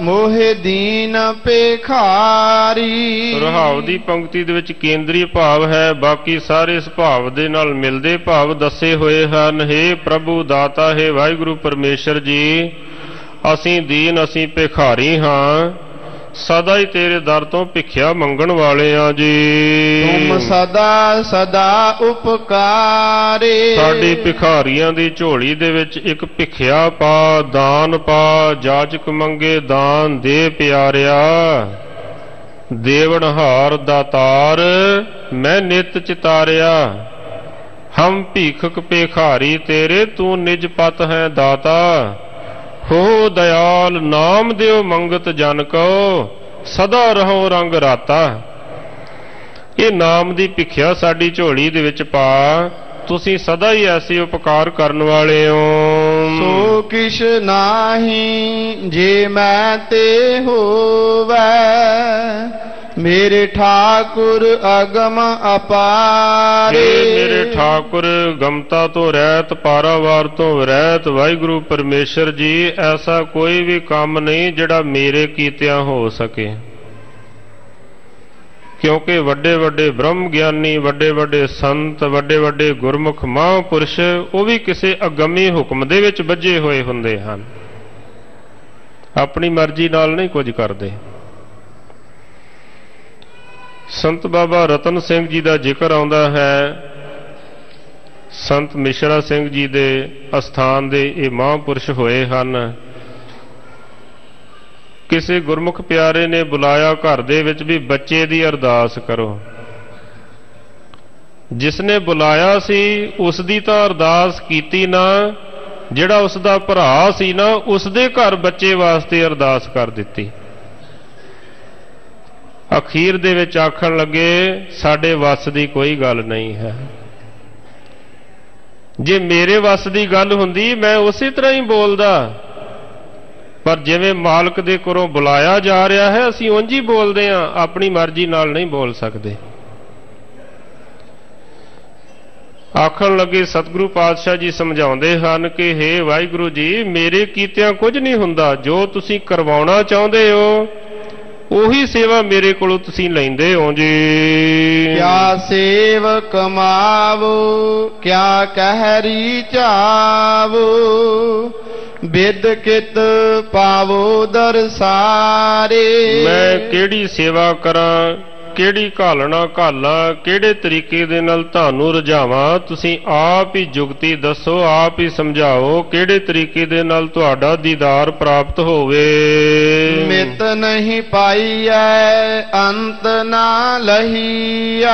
ਮੋਹਿ ਦੀਨ ਪੇਖਾਰੀ ਰਹਾਉ ਦੀ ਪੰਕਤੀ ਦੇ ਵਿੱਚ ਕੇਂਦਰੀ ਭਾਵ ਹੈ ਬਾਕੀ ਸਾਰੇ ਇਸ ਭਾਵ ਦੇ ਨਾਲ ਮਿਲਦੇ ਭਾਵ ਦੱਸੇ ਹੋਏ ਹਨ। हे ਪ੍ਰਭੂ ਦਾਤਾ ਹੈ ਵਾਹਿਗੁਰੂ ਪਰਮੇਸ਼ਰ ਜੀ ਅਸੀਂ ਦੀਨ ਅਸੀਂ ਭਿਖਾਰੀ ਹਾਂ। ਸਦਾ ਹੀ ਤੇਰੇ ਦਰ ਤੋਂ ਭਿਖਿਆ ਮੰਗਣ ਵਾਲੇ ਆ ਜੀ। ਤੁਮ ਸਦਾ ਸਦਾ ਉਪਕਾਰੇ। ਸਾਡੀ ਭਿਖਾਰੀਆਂ ਦੀ ਝੋਲੀ ਦੇ ਵਿੱਚ ਇੱਕ ਭਿਖਿਆ ਪਾ ਦਾਨ ਪਾ ਜਾਜਕ ਮੰਗੇ ਦਾਨ ਦੇ ਪਿਆਰਿਆ। ਦੇਵਨਹਾਰ ਦਾਤਾਰ ਮੈਂ ਨਿਤ ਚਿਤਾਰਿਆ। ਹਮ ਭੀਖਕ ਭਿਖਾਰੀ ਤੇਰੇ ਤੂੰ ਨਿਜ ਪਤ ਹੈ ਦਾਤਾ। ਹੋ ਦਇਆਲ, ਨਾਮ ਦਿਓ ਮੰਗਤ ਜਨ ਕੋ ਸਦਾ ਰਹੋ ਰੰਗ ਰਾਤਾ। ਇਹ ਨਾਮ ਦੀ ਭਿਖਿਆ ਸਾਡੀ ਝੋਲੀ ਦੇ ਵਿੱਚ ਪਾ, ਤੁਸੀਂ ਸਦਾ ਹੀ ਐਸੇ ਉਪਕਾਰ ਕਰਨ ਵਾਲੇ ਹੋ। ਸੋ ਕਿਛ ਨਾਹੀ ਜੇ ਮੈਂ ਤੇ ਹੋਵੈ ਮੇਰੇ ਠਾਕੁਰ ਅਗਮ ਅਪਾਰੇ। ਮੇਰੇ ਠਾਕੁਰ, ਗਮਤਾ ਤੋਂ ਰਹਿਤ, ਪਾਰਾਵਾਰ ਤੋਂ ਰਹਿਤ ਵਾਹਿਗੁਰੂ ਪਰਮੇਸ਼ਰ ਜੀ, ਐਸਾ ਕੋਈ ਵੀ ਕੰਮ ਨਹੀਂ ਜਿਹੜਾ ਮੇਰੇ ਕੀਤਿਆਂ ਹੋ ਸਕੇ। ਕਿਉਂਕਿ ਵੱਡੇ ਵੱਡੇ ਬ੍ਰਹਮ ਗਿਆਨੀ, ਵੱਡੇ ਵੱਡੇ ਸੰਤ, ਵੱਡੇ ਵੱਡੇ ਗੁਰਮੁਖ ਮਹਾਂਪੁਰਸ਼, ਉਹ ਵੀ ਕਿਸੇ ਅਗੰਮੀ ਹੁਕਮ ਦੇ ਵਿੱਚ ਵੱਜੇ ਹੋਏ ਹੁੰਦੇ ਹਨ। ਆਪਣੀ ਮਰਜ਼ੀ ਨਾਲ ਨਹੀਂ ਕੁਝ ਕਰਦੇ। ਸੰਤ ਬਾਬਾ ਰਤਨ ਸਿੰਘ ਜੀ ਦਾ ਜ਼ਿਕਰ ਆਉਂਦਾ ਹੈ। ਸੰਤ ਮਿਸ਼ਰਾ ਸਿੰਘ ਜੀ ਦੇ ਅਸਥਾਨ ਦੇ ਇਹ ਮਹਾਂਪੁਰਸ਼ ਹੋਏ ਹਨ। ਕਿਸੇ ਗੁਰਮੁਖ ਪਿਆਰੇ ਨੇ ਬੁਲਾਇਆ ਘਰ ਦੇ ਵਿੱਚ ਵੀ ਬੱਚੇ ਦੀ ਅਰਦਾਸ ਕਰੋ। ਜਿਸ ਨੇ ਬੁਲਾਇਆ ਸੀ ਉਸ ਦੀ ਤਾਂ ਅਰਦਾਸ ਕੀਤੀ ਨਾ, ਜਿਹੜਾ ਉਸ ਦਾ ਭਰਾ ਸੀ ਨਾ ਉਸ ਦੇ ਘਰ ਬੱਚੇ ਵਾਸਤੇ ਅਰਦਾਸ ਕਰ ਦਿੱਤੀ। ਅਖੀਰ ਦੇ ਵਿੱਚ ਆਖਣ ਲੱਗੇ, ਸਾਡੇ ਵੱਸ ਦੀ ਕੋਈ ਗੱਲ ਨਹੀਂ ਹੈ। ਜੇ ਮੇਰੇ ਵੱਸ ਦੀ ਗੱਲ ਹੁੰਦੀ, ਮੈਂ ਉਸੇ ਤਰ੍ਹਾਂ ਹੀ ਬੋਲਦਾ। ਪਰ ਜਿਵੇਂ ਮਾਲਕ ਦੇ ਕੋਲੋਂ ਬੁਲਾਇਆ ਜਾ ਰਿਹਾ ਹੈ, ਅਸੀਂ ਉਂਝ ਹੀ ਬੋਲਦੇ ਹਾਂ, ਆਪਣੀ ਮਰਜ਼ੀ ਨਾਲ ਨਹੀਂ ਬੋਲ ਸਕਦੇ। ਆਖਣ ਲੱਗੇ, ਸਤਿਗੁਰੂ ਪਾਤਸ਼ਾਹ ਜੀ ਸਮਝਾਉਂਦੇ ਹਨ ਕਿ हे ਵਾਹਿਗੁਰੂ ਜੀ, ਮੇਰੇ ਕੀਤਿਆਂ ਕੁਝ ਨਹੀਂ ਹੁੰਦਾ। ਜੋ ਤੁਸੀਂ ਕਰਵਾਉਣਾ ਚਾਹੁੰਦੇ ਹੋ ਉਹੀ ਸੇਵਾ ਮੇਰੇ ਕੋਲੋਂ ਤੁਸੀਂ ਲੈਂਦੇ ਹੋ ਜੀ। ਕਿਆ ਸੇਵ ਕਮਾਵੋ ਕਿਆ ਕਹਿਰੀ ਚਾਵੋ ਬਿਦ ਕਿਤ ਪਾਵੋ ਦਰਸਾਰੇ। ਮੈਂ ਕਿਹੜੀ ਸੇਵਾ ਕਰਾਂ? ਕਿਹੜੀ ਘਾਲਣਾ ਘਾਲਾਂ, ਕਿਹੜੇ ਤਰੀਕੇ ਦੇ ਨਾਲ ਤੁਹਾਨੂੰ ਰਜਾਵਾਂ ਤੁਸੀਂ ਆਪ ਹੀ ਜੁਗਤੀ ਦੱਸੋ, ਆਪ ਹੀ ਸਮਝਾਓ, ਕਿਹੜੇ ਤਰੀਕੇ ਦੇ ਨਾਲ ਤੁਹਾਡਾ ਦੀਦਾਰ ਪ੍ਰਾਪਤ ਹੋਵੇ? ਮਿਤ ਨਹੀਂ ਪਾਈਐ, ਅੰਤ ਨਾ ਲਹੀਐ।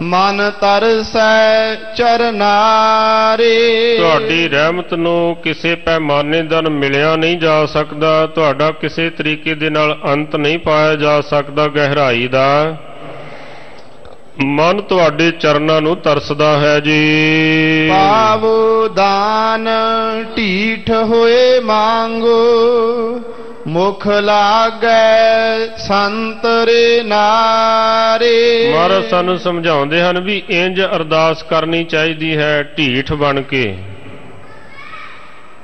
ਮਨ ਤਰਸੈ ਚਰਨਾਰੇ। ਤੁਹਾਡੀ ਰਹਿਮਤ ਨੂੰ ਕਿਸੇ ਪੈਮਾਨੇ ਨਾਲ ਮਿਲਿਆ ਨਹੀਂ ਜਾ ਸਕਦਾ, ਤੁਹਾਡਾ ਕਿਸੇ ਤਰੀਕੇ ਦੇ ਨਾਲ ਅੰਤ ਨਹੀਂ ਪਾਇਆ ਜਾ ਸਕਦਾ, ਗਹਿਰਾਈ ਦਾ। ਮਨ ਤੁਹਾਡੇ ਚਰਨਾਂ ਨੂੰ ਤਰਸਦਾ ਹੈ ਜੀ। ਪਾਵੋ ਦਾਨ ਢੀਠ ਹੋਏ ਮੰਗੋ ਮੁਖ ਲਾਗੈ ਸੰਤਰੇ ਨਾਰੇ। ਮਹਾਰਾਜ ਸਾਨੂੰ ਸਮਝਾਉਂਦੇ ਹਨ ਵੀ ਇੰਜ ਅਰਦਾਸ ਕਰਨੀ ਚਾਹੀਦੀ ਹੈ ਢੀਠ ਬਣ ਕੇ।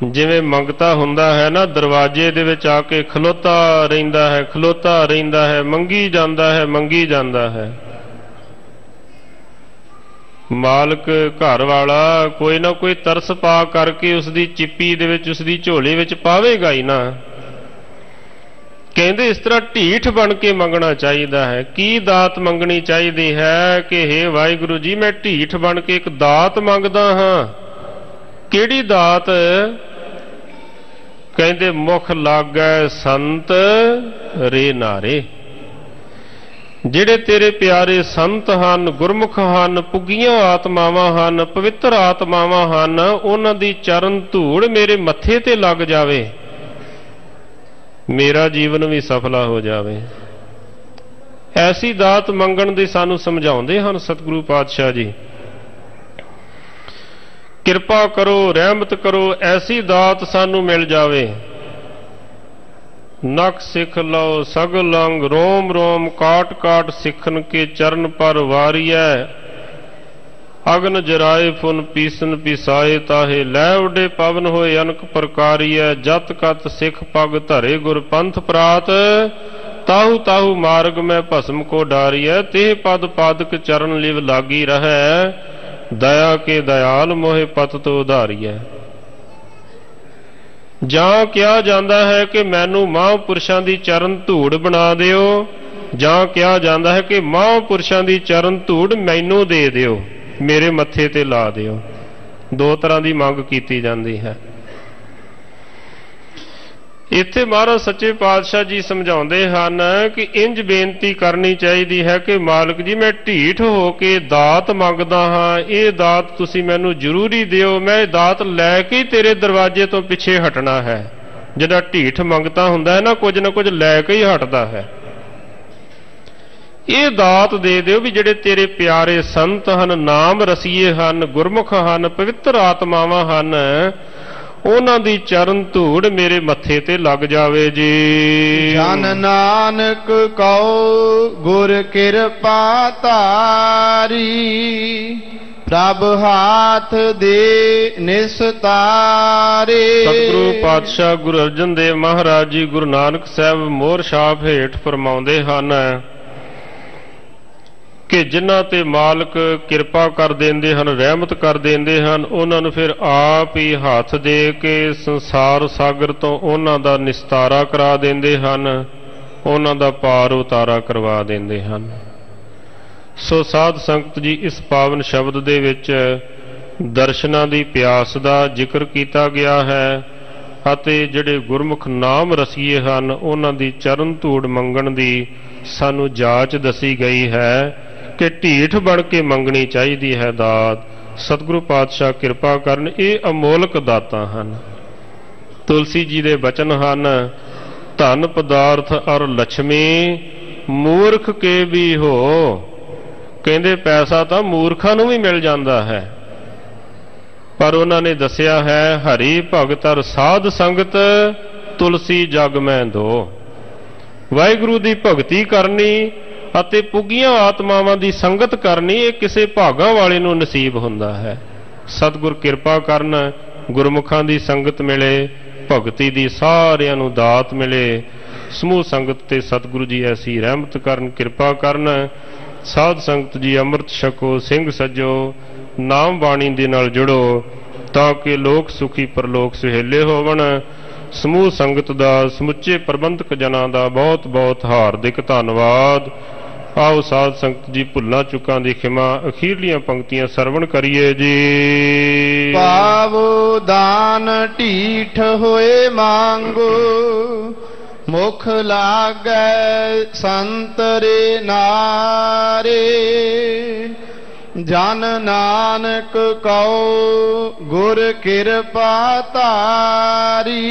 ਜਿਵੇਂ ਮੰਗਤਾ ਹੁੰਦਾ ਹੈ ਨਾ ਦਰਵਾਜ਼ੇ ਦੇ ਵਿੱਚ ਆ ਕੇ ਖਲੋਤਾ ਰਹਿੰਦਾ ਹੈ ਖਲੋਤਾ ਰਹਿੰਦਾ ਹੈ ਮੰਗੀ ਜਾਂਦਾ ਹੈ ਮੰਗੀ ਜਾਂਦਾ ਹੈ। ਮਾਲਕ ਘਰ ਵਾਲਾ ਕੋਈ ਨਾ ਕੋਈ ਤਰਸ ਪਾ ਕਰਕੇ ਉਸ ਦੀ ਚਿੱਪੀ ਦੇ ਵਿੱਚ ਉਸ ਦੀ ਝੋਲੀ ਵਿੱਚ ਪਾਵੇਗਾ ਹੀ ਨਾ। ਕਹਿੰਦੇ ਇਸ ਤਰ੍ਹਾਂ ਢੀਠ ਬਣ ਕੇ ਮੰਗਣਾ ਚਾਹੀਦਾ ਹੈ। ਕੀ ਦਾਤ ਮੰਗਣੀ ਚਾਹੀਦੀ ਹੈ ਕਿ हे ਵਾਹਿਗੁਰੂ ਜੀ, ਮੈਂ ਢੀਠ ਬਣ ਕੇ ਇੱਕ ਦਾਤ ਮੰਗਦਾ ਹਾਂ। ਕਿਹੜੀ ਦਾਤ? ਕਹਿੰਦੇ ਮੁਖ ਲਾਗੈ ਸੰਤ ਰੇ ਨਾਰੇ। ਜਿਹੜੇ ਤੇਰੇ ਪਿਆਰੇ ਸੰਤ ਹਨ, ਗੁਰਮੁਖ ਹਨ, ਪੁੱਗੀਆਂ ਆਤਮਾਵਾਂ ਹਨ, ਪਵਿੱਤਰ ਆਤਮਾਵਾਂ ਹਨ, ਉਹਨਾਂ ਦੀ ਚਰਨ ਧੂੜ ਮੇਰੇ ਮੱਥੇ ਤੇ ਲੱਗ ਜਾਵੇ। ਮੇਰਾ ਜੀਵਨ ਵੀ ਸਫਲਾ ਹੋ ਜਾਵੇ। ਐਸੀ ਦਾਤ ਮੰਗਣ ਦੀ ਸਾਨੂੰ ਸਮਝਾਉਂਦੇ ਹਨ ਸਤਿਗੁਰੂ ਪਾਤਸ਼ਾਹ ਜੀ। ਕਿਰਪਾ ਕਰੋ, ਰਹਿਮਤ ਕਰੋ, ਐਸੀ ਦਾਤ ਸਾਨੂੰ ਮਿਲ ਜਾਵੇ। ਨਖ ਸਿੱਖ ਲਓ, ਸਗ ਲੰਗ, ਰੋਮ ਰੋਮ, ਕਾਟ ਕਾਟ ਸਿੱਖਨ ਕੇ ਚਰਨ ਪਰ ਵਾਰੀਐ। ਅਗਨ ਜਰਾਏ ਫੁਨ ਪੀਸਨ ਪਿਸਾਏ ਤਾਹੇ, ਲੈ ਉਡੇ ਪਵਨ ਹੋਏ ਅਨਕ ਪ੍ਰਕਾਰੀਐ। ਜਤ ਕਤ ਸਿੱਖ ਪਗ ਧਰੇ ਗੁਰ ਪੰਥ ਪ੍ਰਾਤ, ਤਾਹੂ ਤਾਹੂ ਮਾਰਗ ਮੈਂ ਭਸਮ ਕੋ ਡਾਰੀਐ। ਤੇ ਪਦ ਪਾਦਕ ਚਰਨ ਲਿਵ ਲਾਗੀ ਰਹੈ। ਦਇਆ ਕੇ ਦਇਆਲ ਮੋਹਿ ਪਤ ਤੋ ਉਧਾਰੀਐ ਜਾਂ ਕਿਹਾ ਜਾਂਦਾ ਹੈ ਕਿ ਮੈਨੂੰ ਮਹਾਂਪੁਰਸ਼ਾਂ ਦੀ ਚਰਨ ਧੂੜ ਬਣਾ ਦਿਓ, ਜਾਂ ਕਿਹਾ ਜਾਂਦਾ ਹੈ ਕਿ ਮਹਾਂਪੁਰਸ਼ਾਂ ਦੀ ਚਰਨ ਧੂੜ ਮੈਨੂੰ ਦੇ ਦਿਓ, ਮੇਰੇ ਮੱਥੇ ਤੇ ਲਾ ਦਿਓ। ਦੋ ਤਰ੍ਹਾਂ ਦੀ ਮੰਗ ਕੀਤੀ ਜਾਂਦੀ ਹੈ। ਇੱਥੇ ਮਹਾਰਾਜ ਸੱਚੇ ਪਾਤਸ਼ਾਹ ਜੀ ਸਮਝਾਉਂਦੇ ਹਨ ਕਿ ਇੰਜ ਬੇਨਤੀ ਕਰਨੀ ਚਾਹੀਦੀ ਹੈ ਕਿ ਮਾਲਕ ਜੀ, ਮੈਂ ਢੀਠ ਹੋ ਕੇ ਦਾਤ ਮੰਗਦਾ ਹਾਂ। ਇਹ ਦਾਤ ਤੁਸੀਂ ਮੈਨੂੰ ਜ਼ਰੂਰੀ ਦਿਓ। ਮੈਂ ਇਹ ਦਾਤ ਲੈ ਕੇ ਤੇਰੇ ਦਰਵਾਜ਼ੇ ਤੋਂ ਪਿੱਛੇ ਹਟਣਾ ਹੈ। ਜਿਹੜਾ ਢੀਠ ਮੰਗਤਾ ਹੁੰਦਾ ਹੈ ਨਾ, ਕੁਝ ਨਾ ਕੁਝ ਲੈ ਕੇ ਹੀ ਹਟਦਾ ਹੈ। ਇਹ ਦਾਤ ਦੇ ਦਿਓ ਵੀ ਜਿਹੜੇ ਤੇਰੇ ਪਿਆਰੇ ਸੰਤ ਹਨ, ਨਾਮ ਰਸੀਏ ਹਨ, ਗੁਰਮੁਖ ਹਨ, ਪਵਿੱਤਰ ਆਤਮਾਵਾਂ ਹਨ। ਉਹਨਾਂ ਦੀ ਚਰਨ ਧੂੜ ਮੇਰੇ ਮੱਥੇ ਤੇ ਲੱਗ ਜਾਵੇ ਜੀ। ਜਨ ਨਾਨਕ ਕਉ ਗੁਰ ਕਿਰਪਾ ਧਾਰੀ ਪ੍ਰਭ ਹਾਥ ਦੇ ਨਿਸਤਾਰੇ ਸਤਿਗੁਰੂ ਪਾਤਸ਼ਾਹ ਗੁਰੂ ਅਰਜਨ ਦੇਵ ਮਹਾਰਾਜ ਜੀ ਗੁਰੂ ਨਾਨਕ ਸਾਹਿਬ ਮੋਹਰ ਛਾਪ ਹੇਠ ਫਰਮਾਉਂਦੇ ਹਨ ਕਿ ਜਿਨ੍ਹਾਂ ਤੇ ਮਾਲਕ ਕਿਰਪਾ ਕਰ ਦਿੰਦੇ ਹਨ, ਰਹਿਮਤ ਕਰ ਦਿੰਦੇ ਹਨ, ਉਹਨਾਂ ਨੂੰ ਫਿਰ ਆਪ ਹੀ ਹੱਥ ਦੇ ਕੇ ਸੰਸਾਰ ਸਾਗਰ ਤੋਂ ਉਹਨਾਂ ਦਾ ਨਿਸਤਾਰਾ ਕਰਾ ਦਿੰਦੇ ਹਨ, ਉਹਨਾਂ ਦਾ ਪਾਰ ਉਤਾਰਾ ਕਰਵਾ ਦਿੰਦੇ ਹਨ। ਸੋ ਸਾਧ ਸੰਗਤ ਜੀ, ਇਸ ਪਾਵਨ ਸ਼ਬਦ ਦੇ ਵਿੱਚ ਦਰਸ਼ਨਾਂ ਦੀ ਪਿਆਸ ਦਾ ਜ਼ਿਕਰ ਕੀਤਾ ਗਿਆ ਹੈ ਅਤੇ ਜਿਹੜੇ ਗੁਰਮੁਖ ਨਾਮ ਰਸੀਏ ਹਨ, ਉਹਨਾਂ ਦੀ ਚਰਨ ਧੂੜ ਮੰਗਣ ਦੀ ਸਾਨੂੰ ਜਾਚ ਦਸੀ ਗਈ ਹੈ। ਕਿ ਢੀਠ ਬਣ ਕੇ ਮੰਗਣੀ ਚਾਹੀਦੀ ਹੈ ਦਾਤ। ਸਤਿਗੁਰੂ ਪਾਤਸ਼ਾਹ ਕਿਰਪਾ ਕਰਨ, ਇਹ ਅਮੋਲਕ ਦਾਤਾਂ ਹਨ। ਤੁਲਸੀ ਜੀ ਦੇ ਬਚਨ ਹਨ, ਧਨ ਪਦਾਰਥ ਅਰ ਲక్ష్ਮੀ ਮੂਰਖ ਕੇ ਵੀ ਹੋ। ਕਹਿੰਦੇ ਪੈਸਾ ਤਾਂ ਮੂਰਖਾਂ ਨੂੰ ਵੀ ਮਿਲ ਜਾਂਦਾ ਹੈ। ਪਰ ਉਹਨਾਂ ਨੇ ਦੱਸਿਆ ਹੈ, ਹਰੀ ਭਗਤ ਅਰ ਸਾਧ ਸੰਗਤ, ਤੁਲਸੀ ਜਗ ਮੈਂ ਦੋ ਵਾਹਿਗੁਰੂ ਦੀ ਭਗਤੀ ਕਰਨੀ ਅਤੇ ਪੁੱਗੀਆਂ ਆਤਮਾਵਾਂ ਦੀ ਸੰਗਤ ਕਰਨੀ ਇਹ ਕਿਸੇ ਭਾਗਾਂ ਵਾਲੇ ਨੂੰ ਨਸੀਬ ਹੁੰਦਾ ਹੈ। ਸਤਿਗੁਰ ਕਿਰਪਾ ਕਰਨ, ਗੁਰਮੁਖਾਂ ਦੀ ਸੰਗਤ ਮਿਲੇ, ਭਗਤੀ ਦੀ ਸਾਰਿਆਂ ਨੂੰ ਦਾਤ ਮਿਲੇ। ਸਮੂਹ ਸੰਗਤ ਤੇ ਸਤਿਗੁਰੂ ਜੀ ਐਸੀ ਰਹਿਮਤ ਕਰਨ, ਕਿਰਪਾ ਕਰਨ। ਸਾਧ ਸੰਗਤ ਜੀ ਅੰਮ੍ਰਿਤ ਛਕੋ, ਸਿੰਘ ਸੱਜੋ, ਨਾਮ ਬਾਣੀ ਦੇ ਨਾਲ ਜੁੜੋ, ਤਾਂ ਕਿ ਲੋਕ ਸੁਖੀ ਪਰਲੋਕ ਸੁਹੇਲੇ ਹੋਵਣ। ਸਮੂਹ ਸੰਗਤ ਦਾ ਸਮੁੱਚੇ ਪ੍ਰਬੰਧਕ ਜਨਾਂ ਦਾ ਬਹੁਤ ਬਹੁਤ ਹਾਰਦਿਕ ਧੰਨਵਾਦ। ਆਓ ਸਾਧ ਸੰਗਤ ਜੀ, ਭੁੱਲਾਂ ਚੁੱਕਾਂ ਦੀ ਖਿਮਾ, ਅਖੀਰਲੀਆਂ ਪੰਕਤੀਆਂ ਸਰਵਣ ਕਰੀਏ ਜੀ। ਪਾਵੋ ਦਾਨ ਢੀਠ ਹੋਏ ਮੰਗੋ, ਮੁਖ ਲਾਗੈ ਸੰਤਰੇ ਨਾਰੇ। ਜਨ ਨਾਨਕ ਕਉ ਗੁਰ ਕਿਰਪਾ ਤਾਰੀ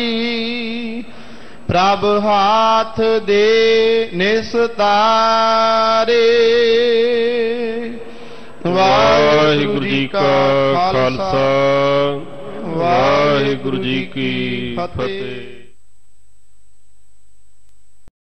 ਪ੍ਰਭ ਹਾਥ ਦੇ ਨਿਸਤਾਰੇ। ਵਾਹਿਗੁਰੂ ਜੀ ਕਾ ਖਾਲਸਾ। ਵਾਹਿਗੁਰੂ ਜੀ ਕੀ ਫਤਿਹ।